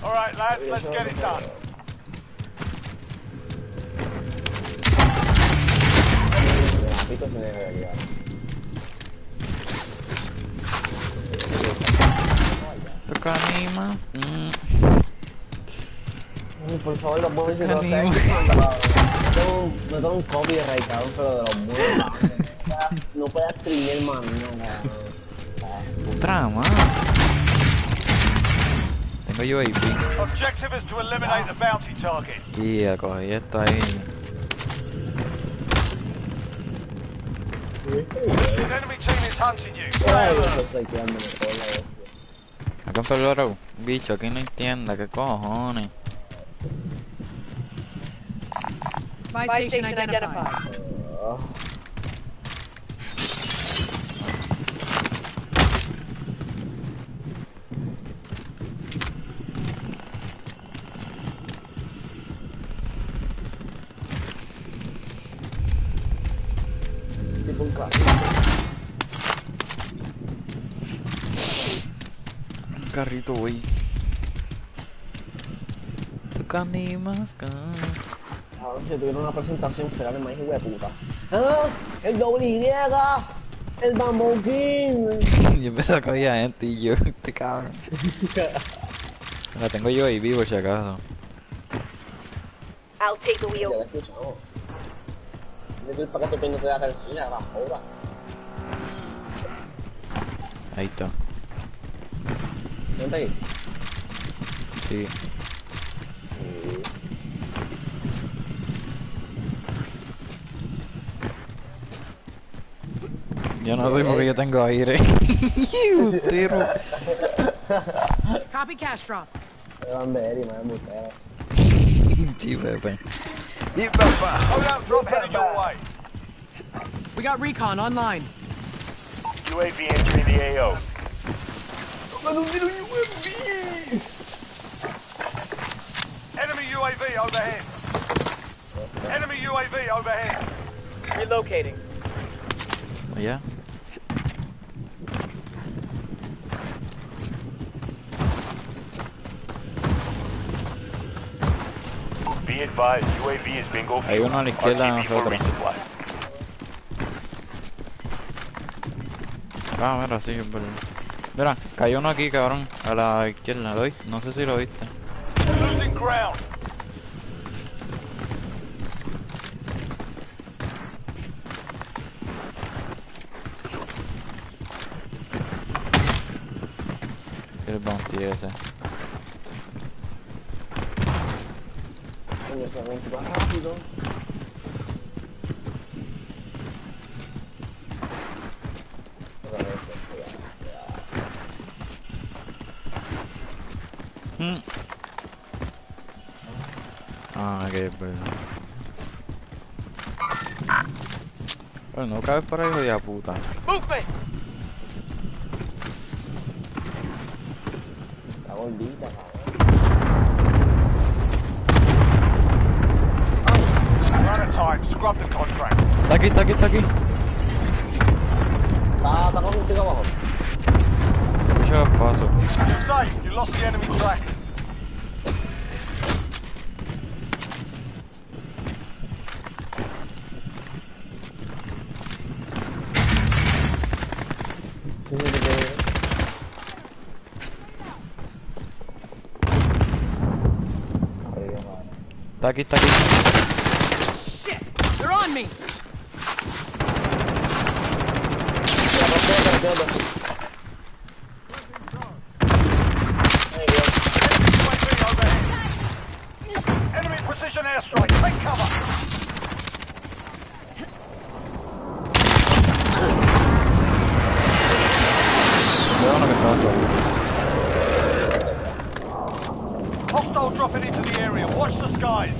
All right, lads, let's get it done. Se debe llegar. Toca anima. Mm. Por favor, los muebles de los no tengo un copyright, cabrón, pero de los muebles. *laughs* No puedes exprimir más, no, cabrón. Otra más. Tengo yo AP. Objective is to eliminate the bounty target. Y a cogí esto ahí. An enemy team is hunting you. Ay, Stay alert. yo estoy quedándome con la Acá en Peloro, bicho, aquí no entienda, qué cojones. My, station, identified. Ah, Un carrito. Un carrito, güey. Tu canimas, A ver si tuviera una presentación será el hijo de puta. ¡Ah! ¡El doble Y! ¡El Bamboo King! *laughs* Yo empecé a coger gente y yo, este cabrón. *laughs* La tengo yo ahí vivo, si acaso. I'll take the Ya wheel. el paquete de la tercera, la joda. Ahí está. Vente ahí. Sí. Yo no soy porque yo tengo aire. *laughs* Un. Copy cash drop. Me van de Eri, me van de Sí, Pepe. Hold out drop headed your way. We got recon online. UAV entering the AO. Enemy UAV overhead. Enemy UAV overhead. Relocating. Yeah. Be advised, UAV is bingo Hay uno a la izquierda de nosotros. Ah, mira, sí, es verdad. Mira, cayó uno aquí, cabrón. A la izquierda, ¿lo viste? No sé si lo viste. Bueno, no cabes por ahí, hijo de puta. La gordita, cabrón. Run of time. Scrub the contract. Está aquí, está aquí, está aquí. Está, está con un chico abajo. Yo los paso. You're safe. You lost the enemy trackers. Sí, sí, sí, sí. Arriba, madre. Está aquí, está aquí. Shit! They're on me! Ya, no sé, pero quédate. Ay, Dios. UAV overhead. Enemy precision airstrike. Take cover. Veo uno que estaba solo. Hostile dropping into the area. Watch the skies.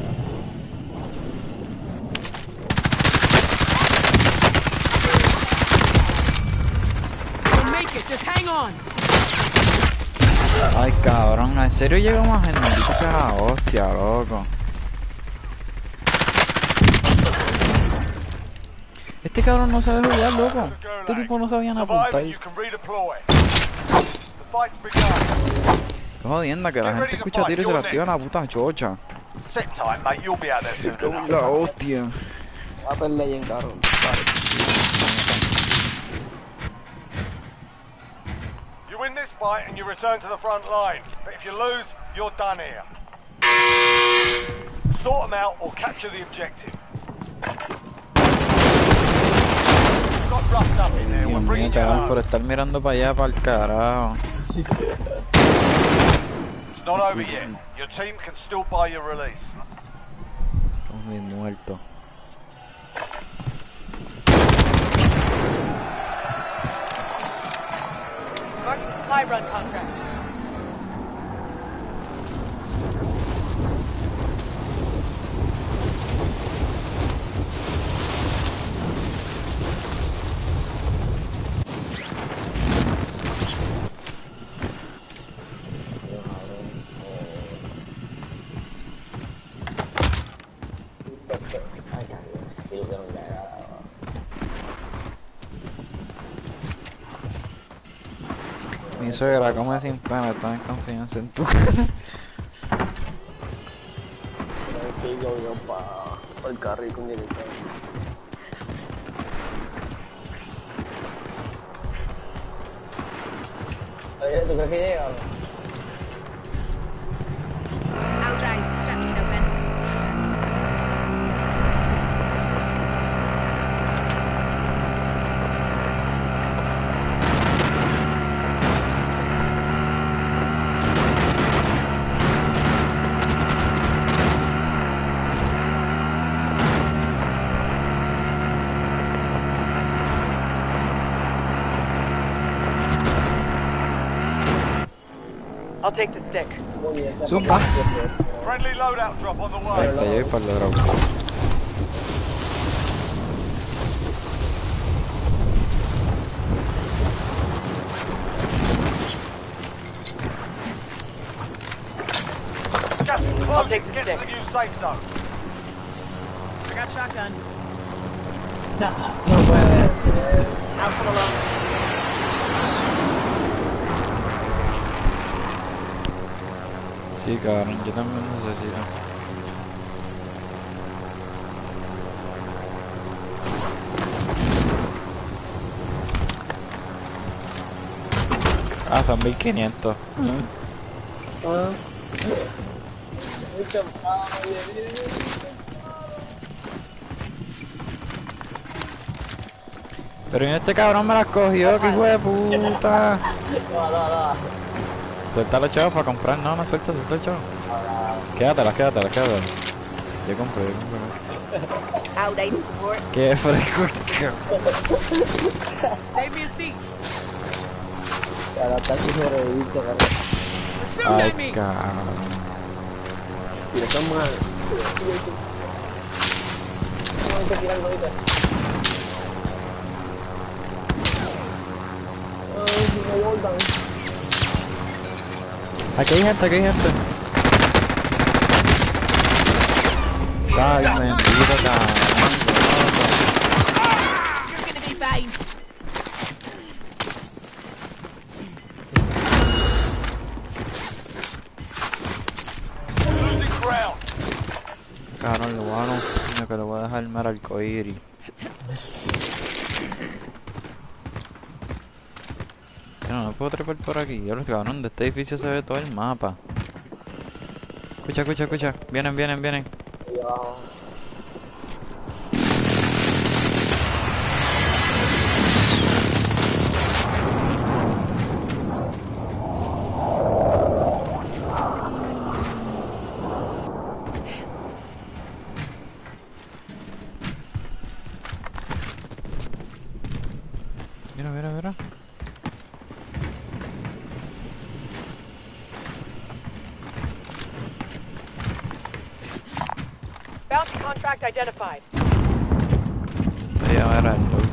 We'll make it, just hang on! Ay, cabrón, ¿en serio llega más gente? Maldito sea la hostia, loco. Este cabrón no sabe jugar, loco. Este tipo no sabía nada apuntar. Qué jodienda que la gente escucha tiros y se la activa la puta chocha. Sit tight, mate. You'll be out there soon enough. La hostia. Va a perder en carro. Fight and you return to the front line. But if you lose, you're done here. Sort them out or capture the objective. Got roughed up in there. We're Dios mío, bringing you cabrón, por estar mirando para allá, para el carajo. It's not over yet. Your team can still buy your release. Estamos bien muertos. Marking supply run contract. Suegra come sin pena, está en confianza en tu Que yo yo pa el carril con. Oye, ¿tú crees que llega? I'll drive. Strap yourself in. I'll take the stick. Zumba. Friendly loadout drop on the Ahí way. está, yo voy para el lado. Gas is I'll closing. take the Get to stick. the new safe zone. I got shotgun. No puede. House on alone. Sí, cabrón, yo también necesito. Ah, son 1500. Ah. Pero mira, este cabrón me las cogió, que hijo de puta. Suelta los chavos para comprar, no, no suelta, suelta el chavo. Quédatelas, quédatelas, quédatelas. Yo compré, yo compré. Qué fresco. Save me a seat. Para estar sin sobrevivir, se agarra. They're shooting Ay, cabrón. Si le están mal. Ay, si me voltan. Aquí hay gente, aquí hay gente. Ay, bendito cabrón. Cabrón, lo bueno, que le voy a dejar mar arcoíris. No, no puedo trepar por aquí. Yo los cabrón, de este edificio se ve todo el mapa. Escucha, escucha, escucha. Vienen, vienen, vienen. Mira, mira, mira. Bounty contract identified. Voy a ver al loot.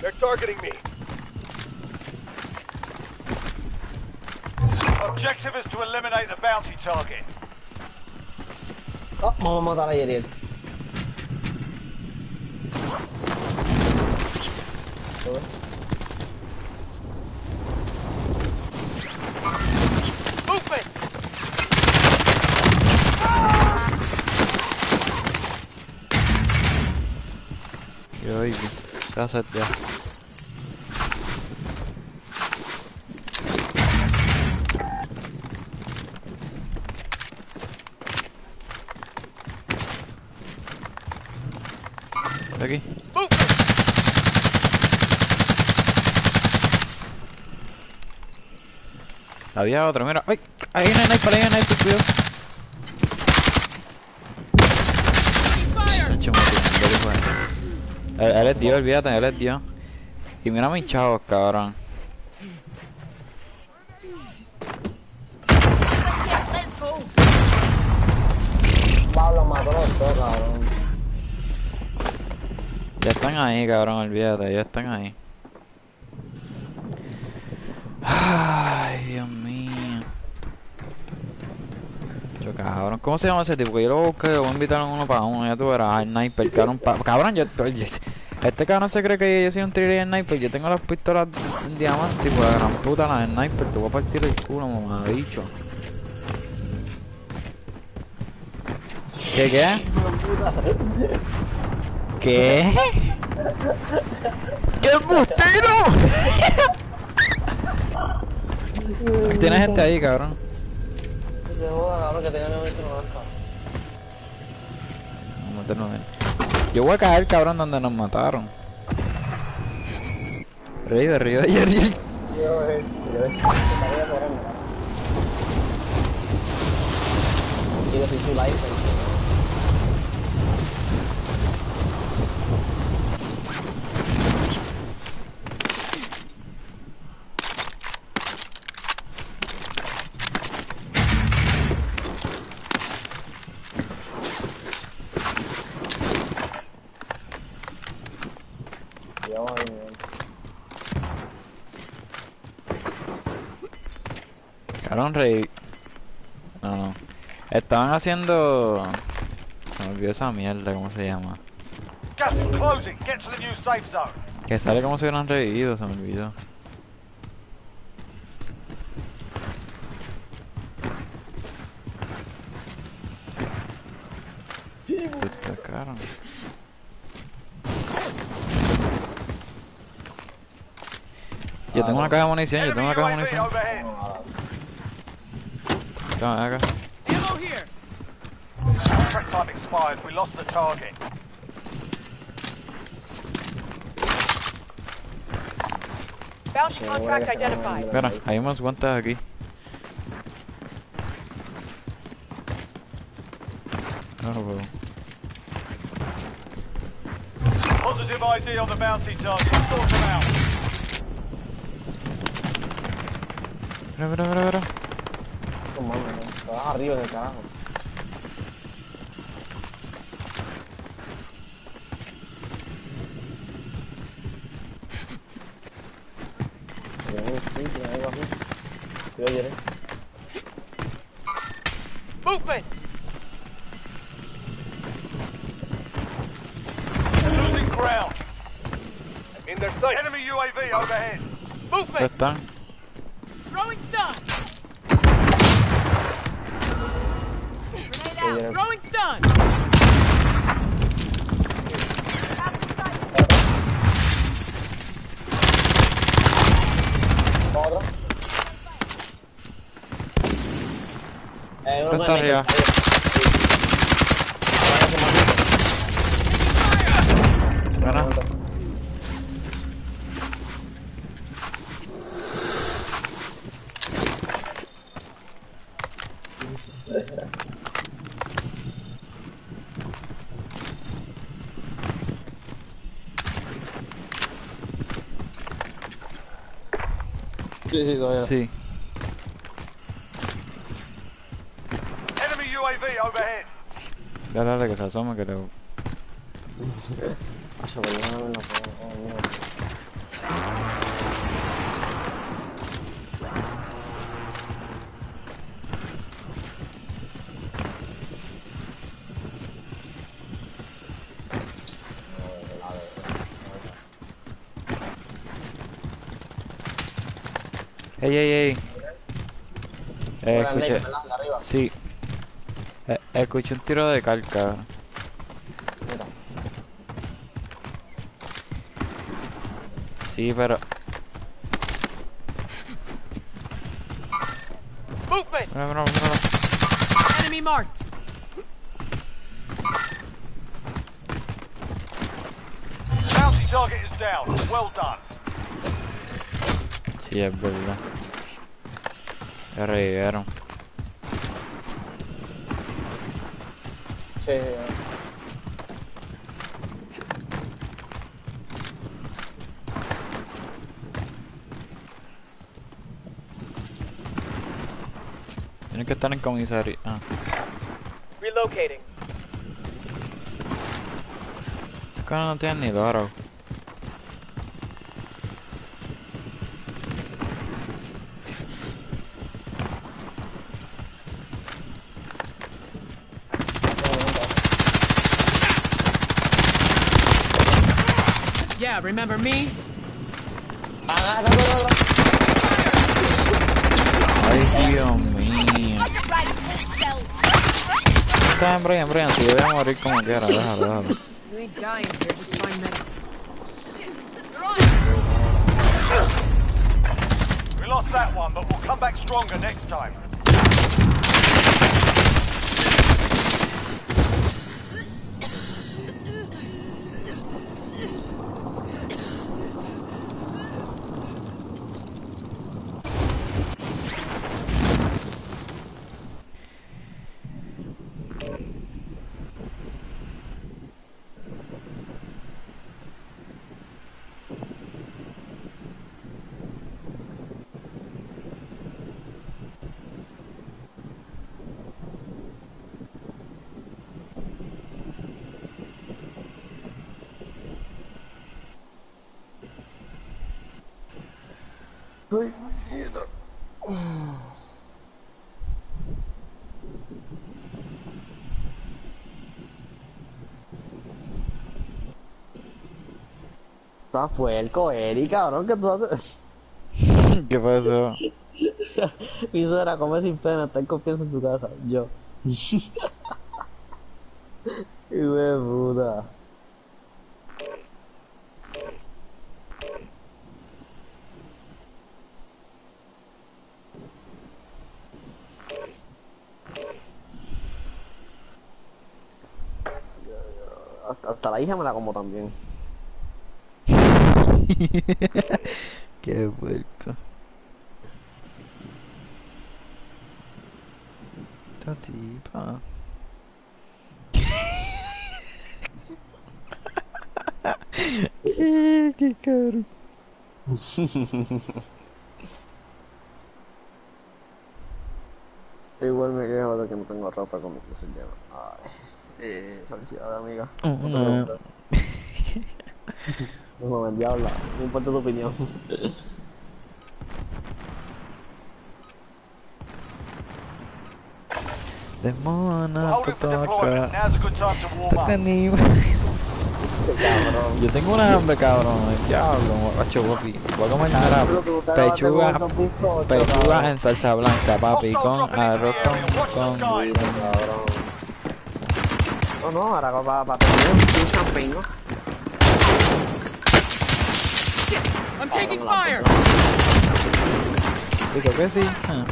They're targeting me. Objective is to eliminate the bounty target. Oh, vamos a matar a Yeriel. Movement! Que hoy aquí. Había otro, mira. ¡Ay! Ahí hay sniper, ahí hay sniper, cuidado. Fire. Hecho, me tiró, hijo de- Él, él es Dios, olvídate, él es Dios. Y mira a mis chavos, cabrón. Pablo mató cabrón. Ya están ahí, cabrón, olvídate, ya están ahí. Ay, Dios mío. Yo, cabrón, ¿cómo se llama ese tipo? Que yo lo busqué, voy a invitar a uno para uno, ya tú verás, al sniper, cabrón, pa- cabrón, yo estoy... Este cabrón se cree que yo soy un 3D sniper. Yo tengo las pistolas en diamante y por la gran puta las sniper. Te voy a partir el culo, mamá, bicho. ¿Qué qué? ¿Qué? ¡Qué embustero! Tienes gente ahí, cabrón. Que se joda, cabrón, que tenga. Vamos a meternos Yo voy a caer, cabrón, donde nos mataron. Río, río, río, río. Yo, eh, yo, eh, estaría esperando. Y yo soy su life, Ya vamos a ver. No, no. Estaban haciendo. Se me olvidó esa mierda, ¿cómo se llama? Gas is closing. Get to the new safe zone. Que sale como si hubieran revivido, se me olvidó. Puta cara. Yo tengo una caja de munición, yo tengo una caja de munición. Overhead. Toma, acá. Ammo here. Contract time expired. We lost the target. Bounty contract identified. Mira, hay unos guantes aquí. No lo veo. Positive ID on the bounty target. Sort them out. Mira, mira, mira, mira. Con mano, ¿no? Arriba del carajo. Sí. Cuidado. Movement! Losing ground. In their sight. Enemy UAV overhead. ¿Dónde Movement! están? Sí. Eh, escuché un tiro de calca. Mira. Sí, pero... Movement! Mira, mira, mira. Enemy marked. Bounty target is down. Well done. Sí, es verdad. Ya sí. Tienen que estar en comisaría. Ah. Relocating. Es que no tienen ni doro. Yeah, remember me? Ah, no, no, no, no. Ay, Dios mío. En Brian, Brian, si yo voy a morir como quiera, déjalo, déjalo. We lost that one, but we'll come back stronger next time. Está fuerco, Eri, cabrón, que tú haces. *laughs* ¿Qué pasó? *laughs* Mi suegra come sin pena, está en confianza en tu casa. Yo. *laughs* Hijo de puta. Hasta, hasta la hija me la como también. *laughs* Qué puerco. Esta tipa. *laughs* qué, qué cabrón. *laughs* Igual me quejo de que no tengo ropa como que se lleva. Ay, eh, felicidades, amiga. No me diabla, no importa tu opinión. *laughs* De mona, Hold it for deployment. pataca. Now's a good time to warm up. Tenía- Yo tengo una hambre, cabrón. Diablo, macho, papi. Voy a comer ahora pechuga, pechuga en salsa blanca, papi, con arroz con, con Cabrón. No, no, ahora para pa, pa, tener un champagne, ¿no? I'm taking fire! Digo que sí. ah.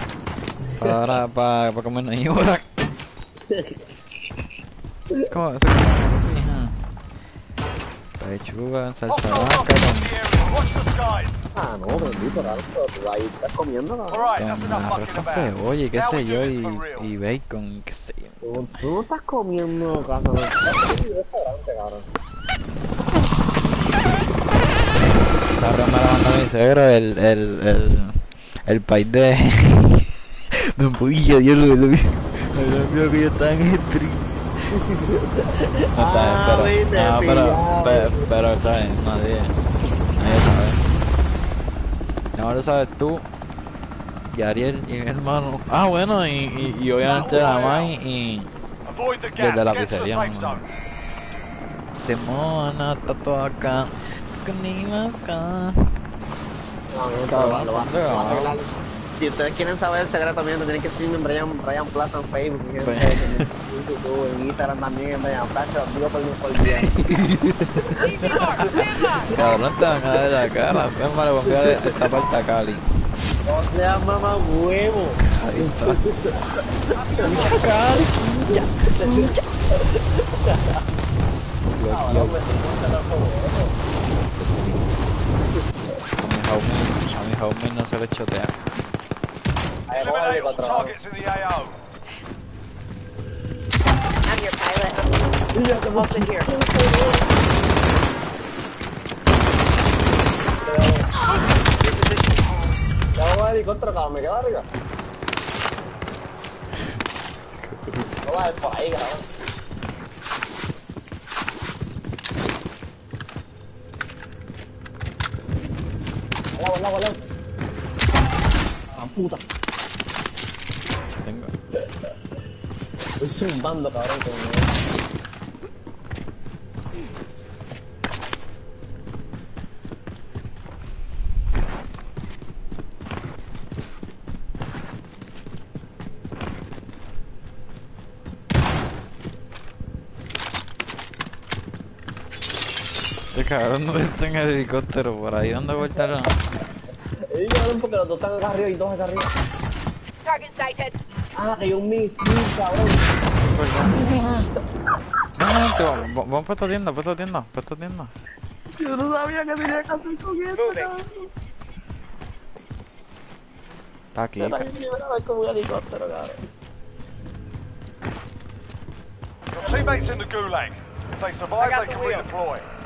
Para, para, para comer ahí ahora. ¿Cómo? Eso ah. Pechuga en salsa. Ah, no, bendito, tú ahí estás comiendo, cebolla y qué sé yo y, y bacon, qué sé yo. Tú, no estás comiendo casa, no comiendo restaurante, cabrón. La mandó mi suegro, el, el, el, el país de... de un poquillo, Dios lo lo vi. Ay, que yo estaba en el stream. No está bien, Ah, pero, no, pero, pillado. pero, pero está bien, nadie, nadie sabe. No lo sabes tú, y Ariel y mi hermano. Ah, bueno, y, y, y obviamente la Mai y... Desde la pizzería, safe no. zone. De mona, está todo acá. Conmigo acá. No, no, Cabrón, lo va- ¿dónde lo va a va? arreglar. Si ustedes quieren saber el secreto mío, tienen que seguirme en Brian, Brian Plaza en Facebook, Pues. en YouTube, en Instagram también, en Brian Plaza, digo por, por día. Cabrón, te van a ver la cara. Es malo, voy a enviar esta parte a Cali. No seas mamá huevo. Ahí está. Cabrón, me estoy loco, A mi homie, a mi homie no se le chotea. Ahí, Eliminate póngale all cuatro abajo. targets in the AO. I'm your pilot. Watch it here. Ya voy a helicóptero, cabrón, me quedo arriba. *laughs* No va a ir por ahí, cabrón. Al lado, al lado, al. Ah, puta. Tengo. Estoy zumbando, cabrón, con cabrón, no está en el helicóptero por ahí dando vueltas. ¿no? Ey, cabrón, porque los dos están acá arriba y dos acá arriba. Target sighted. Ah, que hay un misil, cabrón. No, no, que vamos, vamos para esta tienda, para esta tienda, para esta tienda. Yo no sabía que tenía que hacer con esto, cabrón. Está aquí. Es mi primera vez con un helicóptero, cabrón. Your teammates in the gulag. If they survive, they the can redeploy.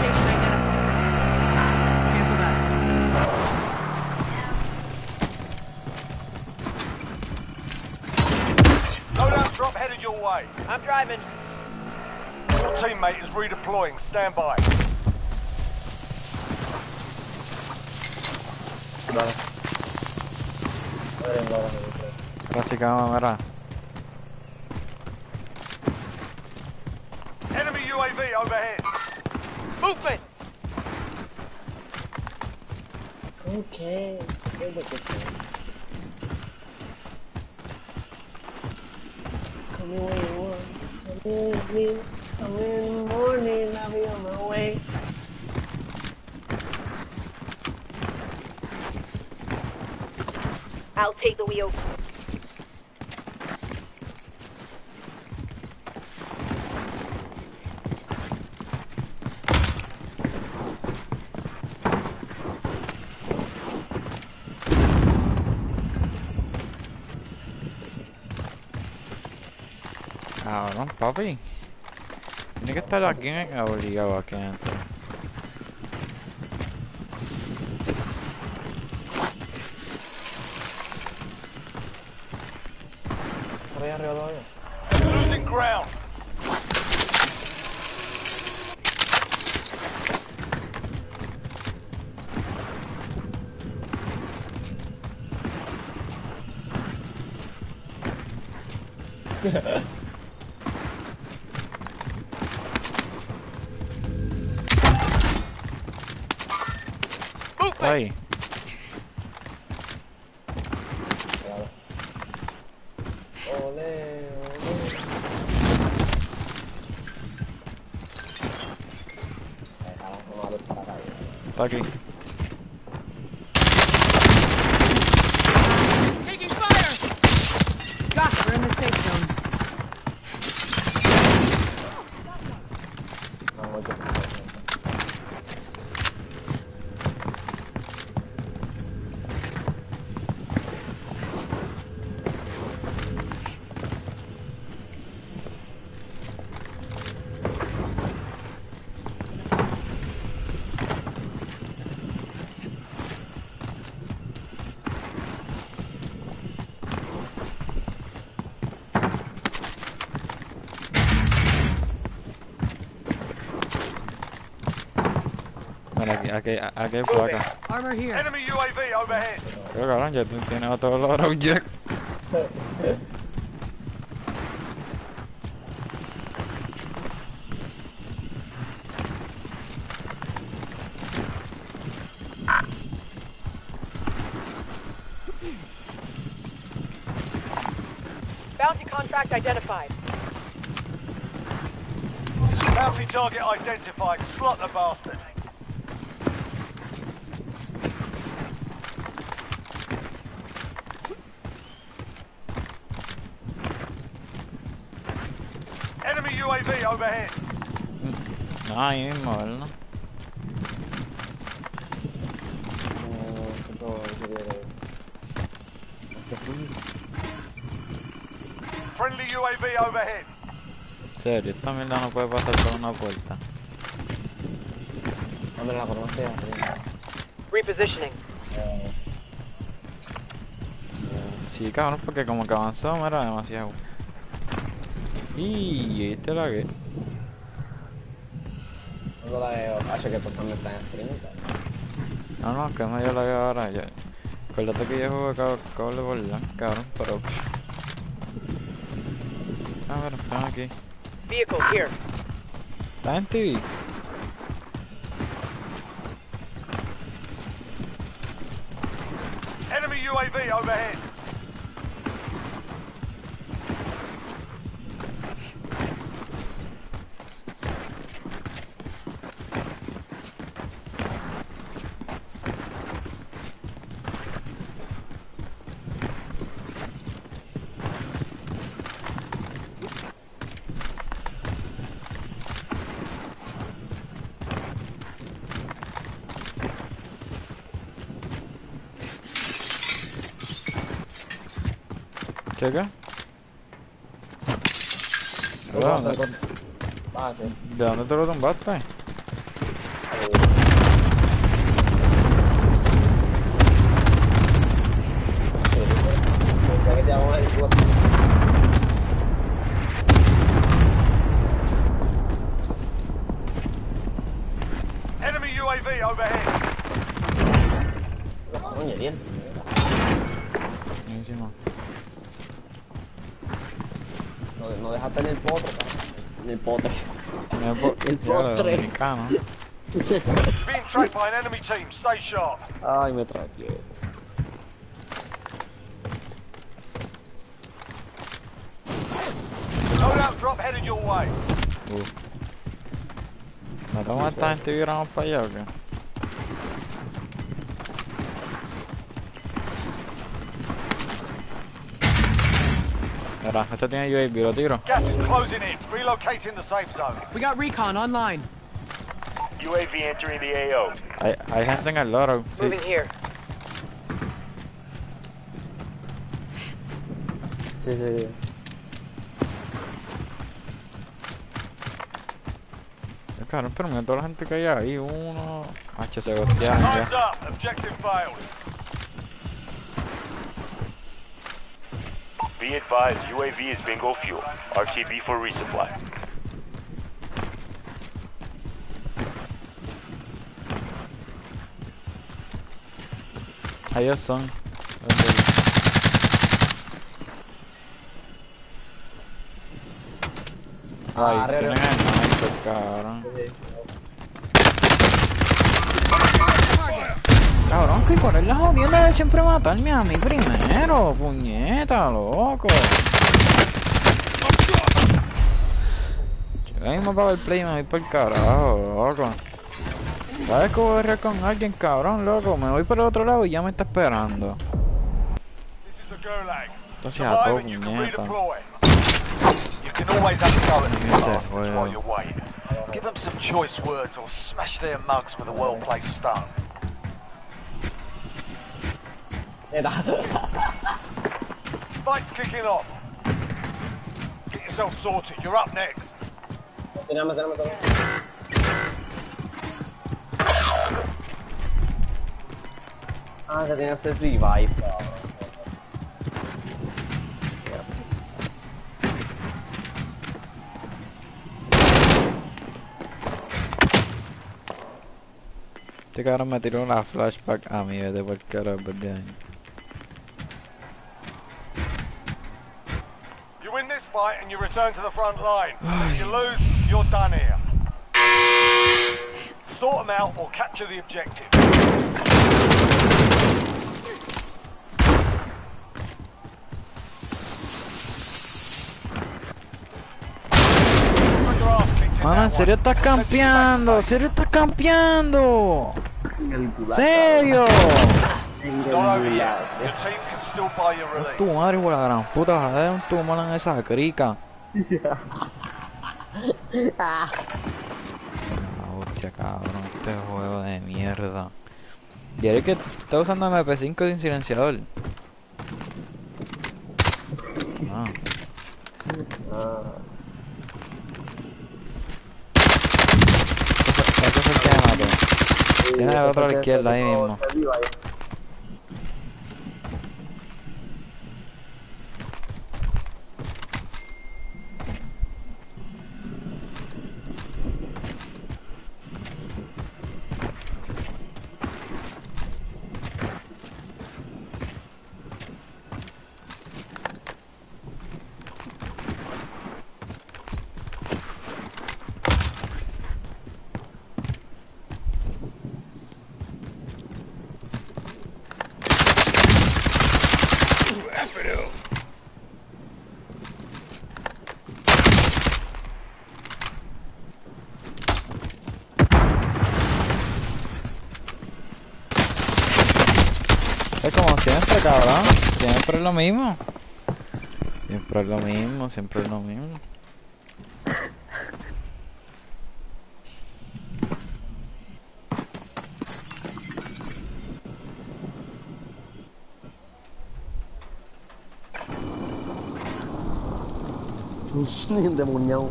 Station identified. Cancel that. Loadout drop headed your way. I'm driving. Your teammate is redeploying. Stand by. Dale. Miren, ahora, miren. Ahora sí que vamos, mira. Enemy UAV overhead. Okay. Come here when you want. Come here. Come here in the morning. I'll be on my way. I'll take the wheel. Cabrón, papi. Tiene que estar aquí en- obligado aquí adentro. Aquí, aquí, aquí hay placa. Armor here. Enemy UAV overhead. Pero cabrón, ya tú tienes a todos los object. Bounty contract identified. Bounty target identified. Slot the bastard. Overhead. No, ahí mismo, ¿verdad? No. Friendly UAV overhead. En serio, esta mierda no puede pasar por una puerta. Hombre, la conoce. Repositioning. Eh, Sí, cabrón, porque como que avanzó, mira, demasiado. Y este la que. No la veo. Hace que tú también estás en stream, cabrón. No, no, que no yo la veo ahora. Ya. Acuérdate que yo jugué cable por LAN, cabrón, pero. Ah, mira, están aquí. Vehicle here. ¿Estás en TV? Enemy UAV overhead. ¿Qué qué? ¿De Bájate, dónde, bájate. ¿De dónde te postre. You're being tracked by an enemy team. Stay sharp. Ay, me trae quieto. Loadout drop headed your way. ¿Matamos a esta gente y viéramos para allá o qué? Mira, este tiene UAV, lo tiro. Gas is closing in. Relocating the safe zone. We got recon online. UAV entering the AO. Hay, hay gente en el loro. Sí. Moving here. Sí, sí, sí. Cabrón, pero mira toda la gente que hay ahí. Uno. H, se gostearon ya. up. Objective failed. Be advised, UAV is bingo fuel. RTB for resupply. Ellos son. Ay, Ah, tienen el sniper, cabrón. Cabrón, que con él la jodienda de siempre matarme a mí primero, puñeta, loco. Yo mismo apago el play y me voy por el carajo, loco. ¿Sabes que voy a correr con alguien, cabrón, loco? Me voy por el otro lado y ya me está esperando. This is the Entonces a Survive todo, you can puñeta. You can always have a go at these Mierda, bastards while you're waiting. Give them some choice words or smash their mugs with a well-placed stone. Neta. *laughs* Fight's kicking off. Get yourself sorted. You're up next. Ah, que tiene que hacer revive, cabrón. Este cabrón me tiró una flashback a mí, vete por el carajo, de ahí. You win this fight and you return to the front line. if you lose, you're done here. Sort them out or capture the objective. Mano, en serio estás campeando, en serio estás campeando. ¿Serio? Tu madre, por la gran puta, ojalá de un tumor en esa crica. *laughs* Ah, hostia, cabrón, este juego de mierda. Y ahora que está usando MP5 sin silenciador. Ah. Ese es el que me mató. Tiene el otro a la izquierda ahí mismo. Es como siempre, cabrón. Siempre es lo mismo. Siempre es lo mismo, siempre es lo mismo. *laughs* Endemoniado.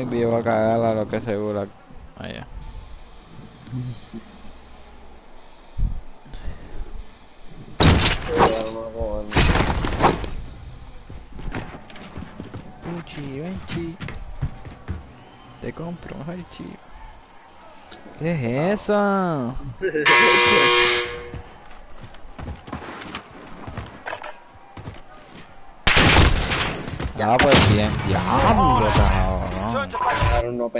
Ay, vivo a cagarla lo que seguro. Allá. Uchi, Benchi. Te compro un Haichi. ¿Qué es eso? *laughs*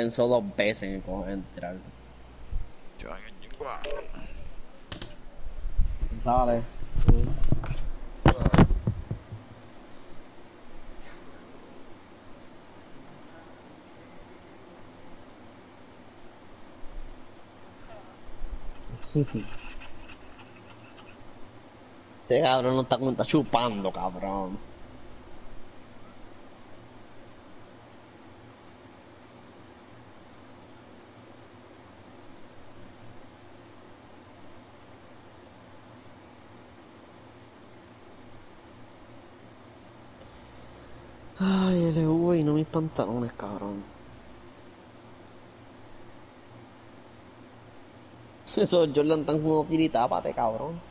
pensó dos veces en coger entrar. Sale. Este cabrón no está, está chupando, cabrón. Ay, el Hugo y no mis pantalones, cabrón. *laughs* Esos Jordan tan como tiritápate, cabrón.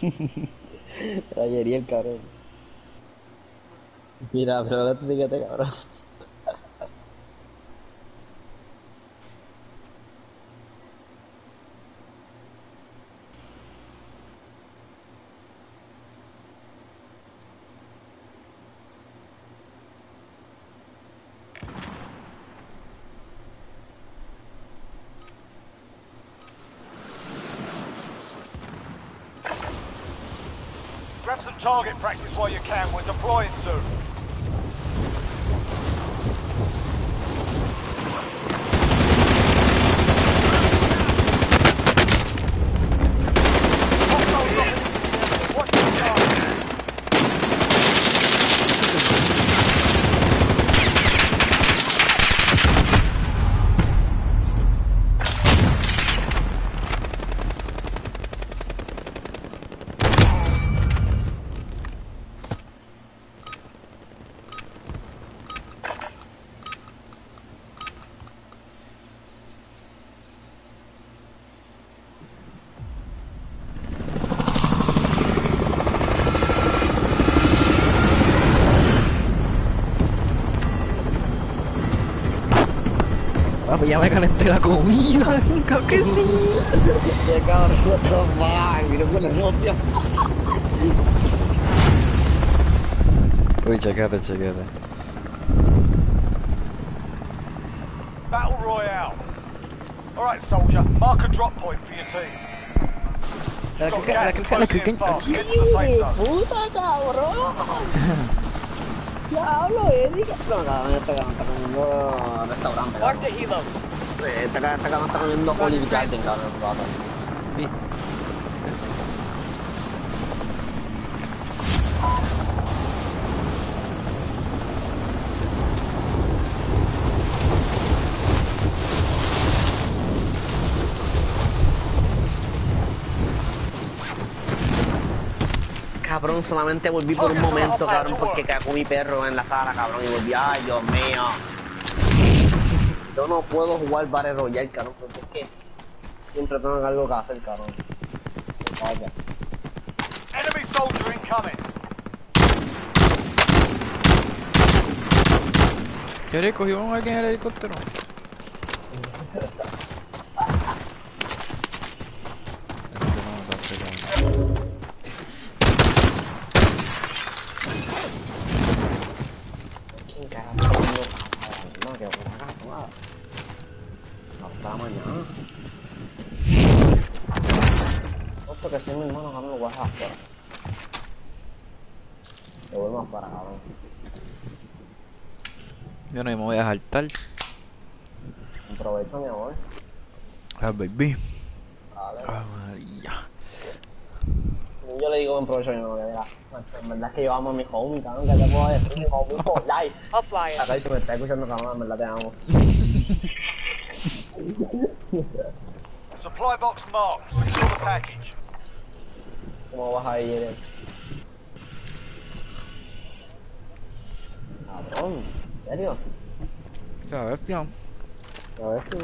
*laughs* Rayería el cabrón. Mira, pero la etiquete, cabrón. While you can. We're deploying soon. We're guck es Der Gaur ist so wagen, wieder wunderbar. Ui, cagada, cagada. Battle Royale. Alright, soldier, mark a drop point for your team. you got in fast, the safe zone. Puta cabrón! Diablo, eh. No, no, no, no, no, no, no, no, no, no, este cabrón está comiendo Olive Garden, cabrón. Vi. Cabrón, solamente volví por un momento, cabrón, porque cagó mi perro en la sala, cabrón, y volví, ay, Dios mío. Yo no puedo jugar Battle Royale, cabrón, porque es que siempre tengo algo que hacer, cabrón. Vaya. Enemy soldier incoming. ¿Quieres cogió a alguien en el helicóptero? ¿Quién carajo? No, que Hasta mañana. Esto que sí, mi hermano, cabrón, lo voy a dejar afuera. Lo vuelvo más para cabrón. Yo no me voy a saltar. Aprovecha, mi amor. Ah, baby. Dale. Ah, María. Yo le digo buen provecho a mi mamá, mira, en verdad es que yo amo a mi homie, cabrón, que te puedo decir, mi homie for *laughs* life. Acá si me está escuchando, cabrón, en verdad te amo. *laughs* Supply box marked. Secure the package. ¿Cómo vas a ir? Cabrón, ¿en serio? ¿Sabes, tío? A ver si...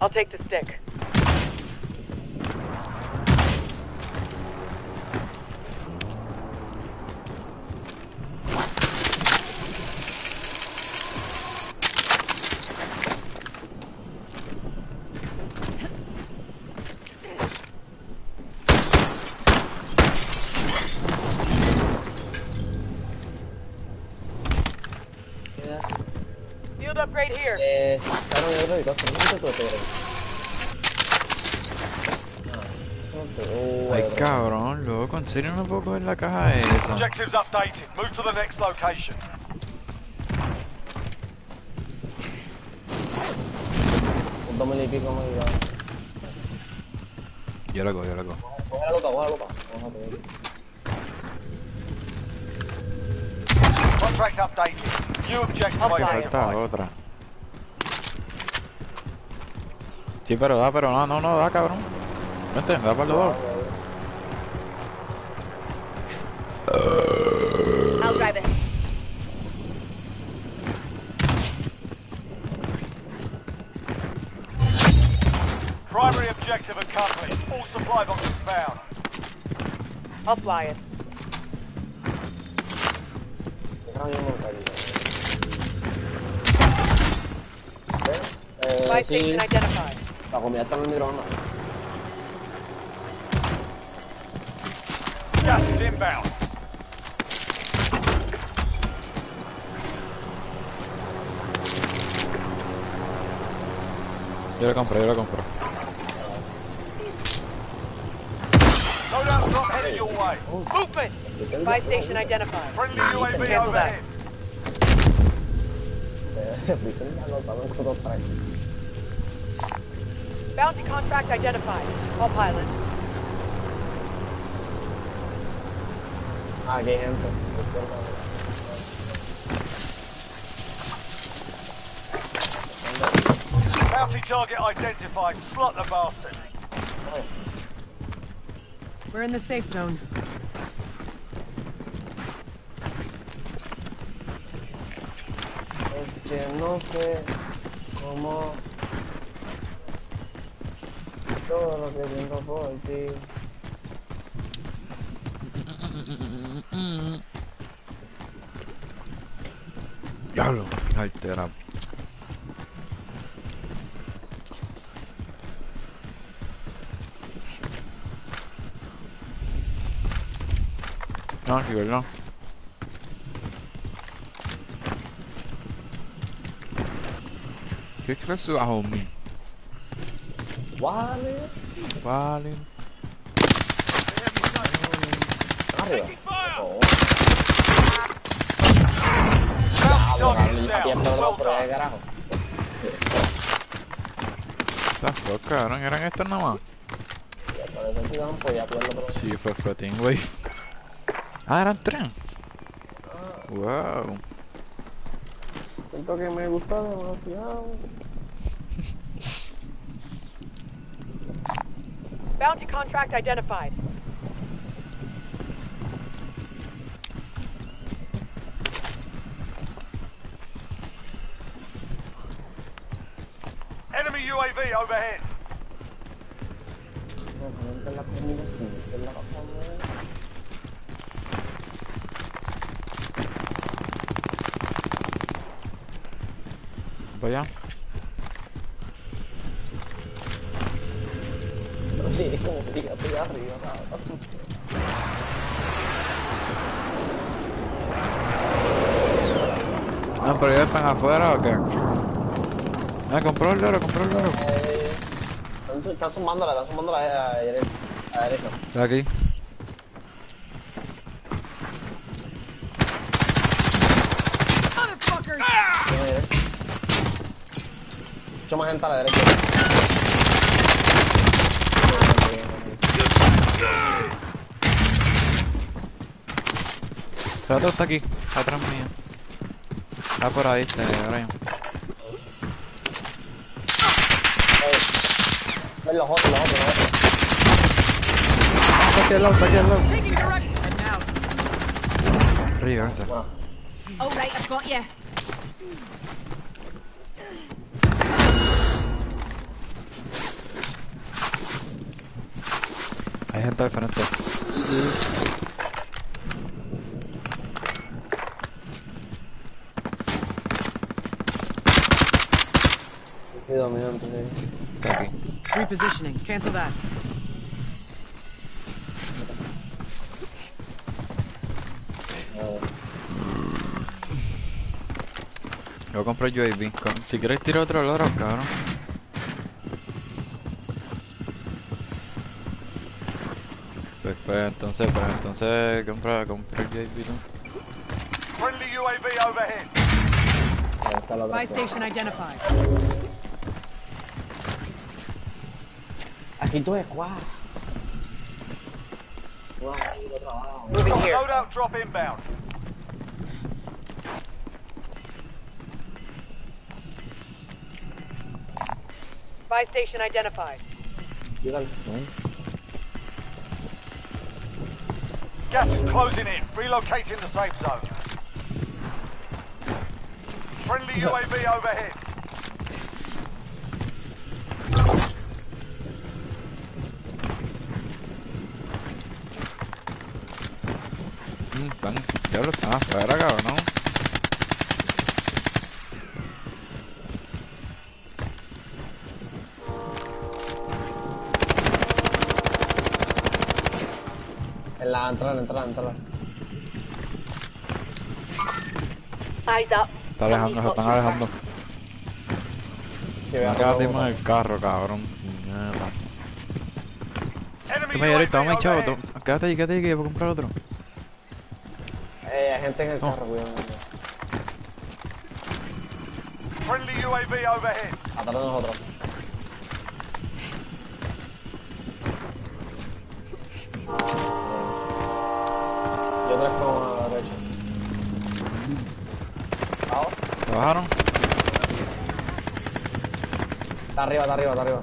I'll take the stick. Cabrón, yo creo que cosa, no sé tu pero... Ah, Ay, eso no te... cabrón, loco, ¿en serio no puedo coger la caja esa? Objectives updated. Move to the next location. Un dos mil y pico me diga. Yo la cojo, yo la cojo. Coge la loca, coge la loca. Vamos a ver. Contract updated. New objective Vaya. falta otra. Sí, pero da, pero no, no, no, da, cabrón. Vente, da para los dos. I'll drive it. Primary objective accomplished. All supply boxes found. I'll fly it. Montar. Eh, station identified. La comida está en el microondas. Gas is inbound. Yo la compro, yo la compro. Movement. Buy station identified. Friendly UAV overhead. Se. Bounty contract identified. All pilot. Aquí hay gente. Bounty target identified. Slot the bastard. We're in the safe zone. Es que no sé cómo... Todo lo que siento por ti. Diablo, alterado. No, sí, ¿verdad? ¿Qué crees tú, homie? Vale. Vale. Arriba. Oh. Estás loco, cabrón, ¿eran estos nomás? Sí fue Team Wave. Ah, eran tres. Wow. Siento que me gusta demasiado. Contract identified. Enemy UAV overhead. están afuera o qué? Ah, compró el loro, compró el loro. Están sumándola, están sumándola eh, a, la derecha. Está aquí. Mucho más gente a la derecha. El otro está aquí, atrás mío. Está por ahí, este, Brian. Ven los otros, los otros, los otros. Está aquí al lado, está aquí al lado. Este. Oh, right, I've got you. Hay gente al frente. Sí, dominante, sí. Está aquí. Repositioning. Cancel that. Yo voy a comprar UAV. Con- Si quieres tirar otro lado, cabrón. Pues, pues entonces, pues entonces compra, compra el UAV tú. Friendly UAV overhead. Ahí está la otra. Buy station identified. Aquí tú es cuá. Wow, lo trabajo. Moving here. Loadout drop inbound. Buy station identified. Gas is closing in. Relocating the safe zone. Friendly UAV overhead. Están afuera, cabrón. En la entrada, en la entrada, en la entrada. Eyes up. Está alejando, se están alejando. Sí, vamos, en el carro, cabrón. Puñeta. Enemy toma chavo. overhead. to- Quédate ahí, quédate ahí que voy a comprar otro. Hay gente en el Oh. carro, cuidado. Friendly UAV overhead. Atrás de nosotros. Y otra es como a la derecha. Abajo. ¿Se bajaron? Está arriba, está arriba, está arriba.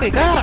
¡Loco, qué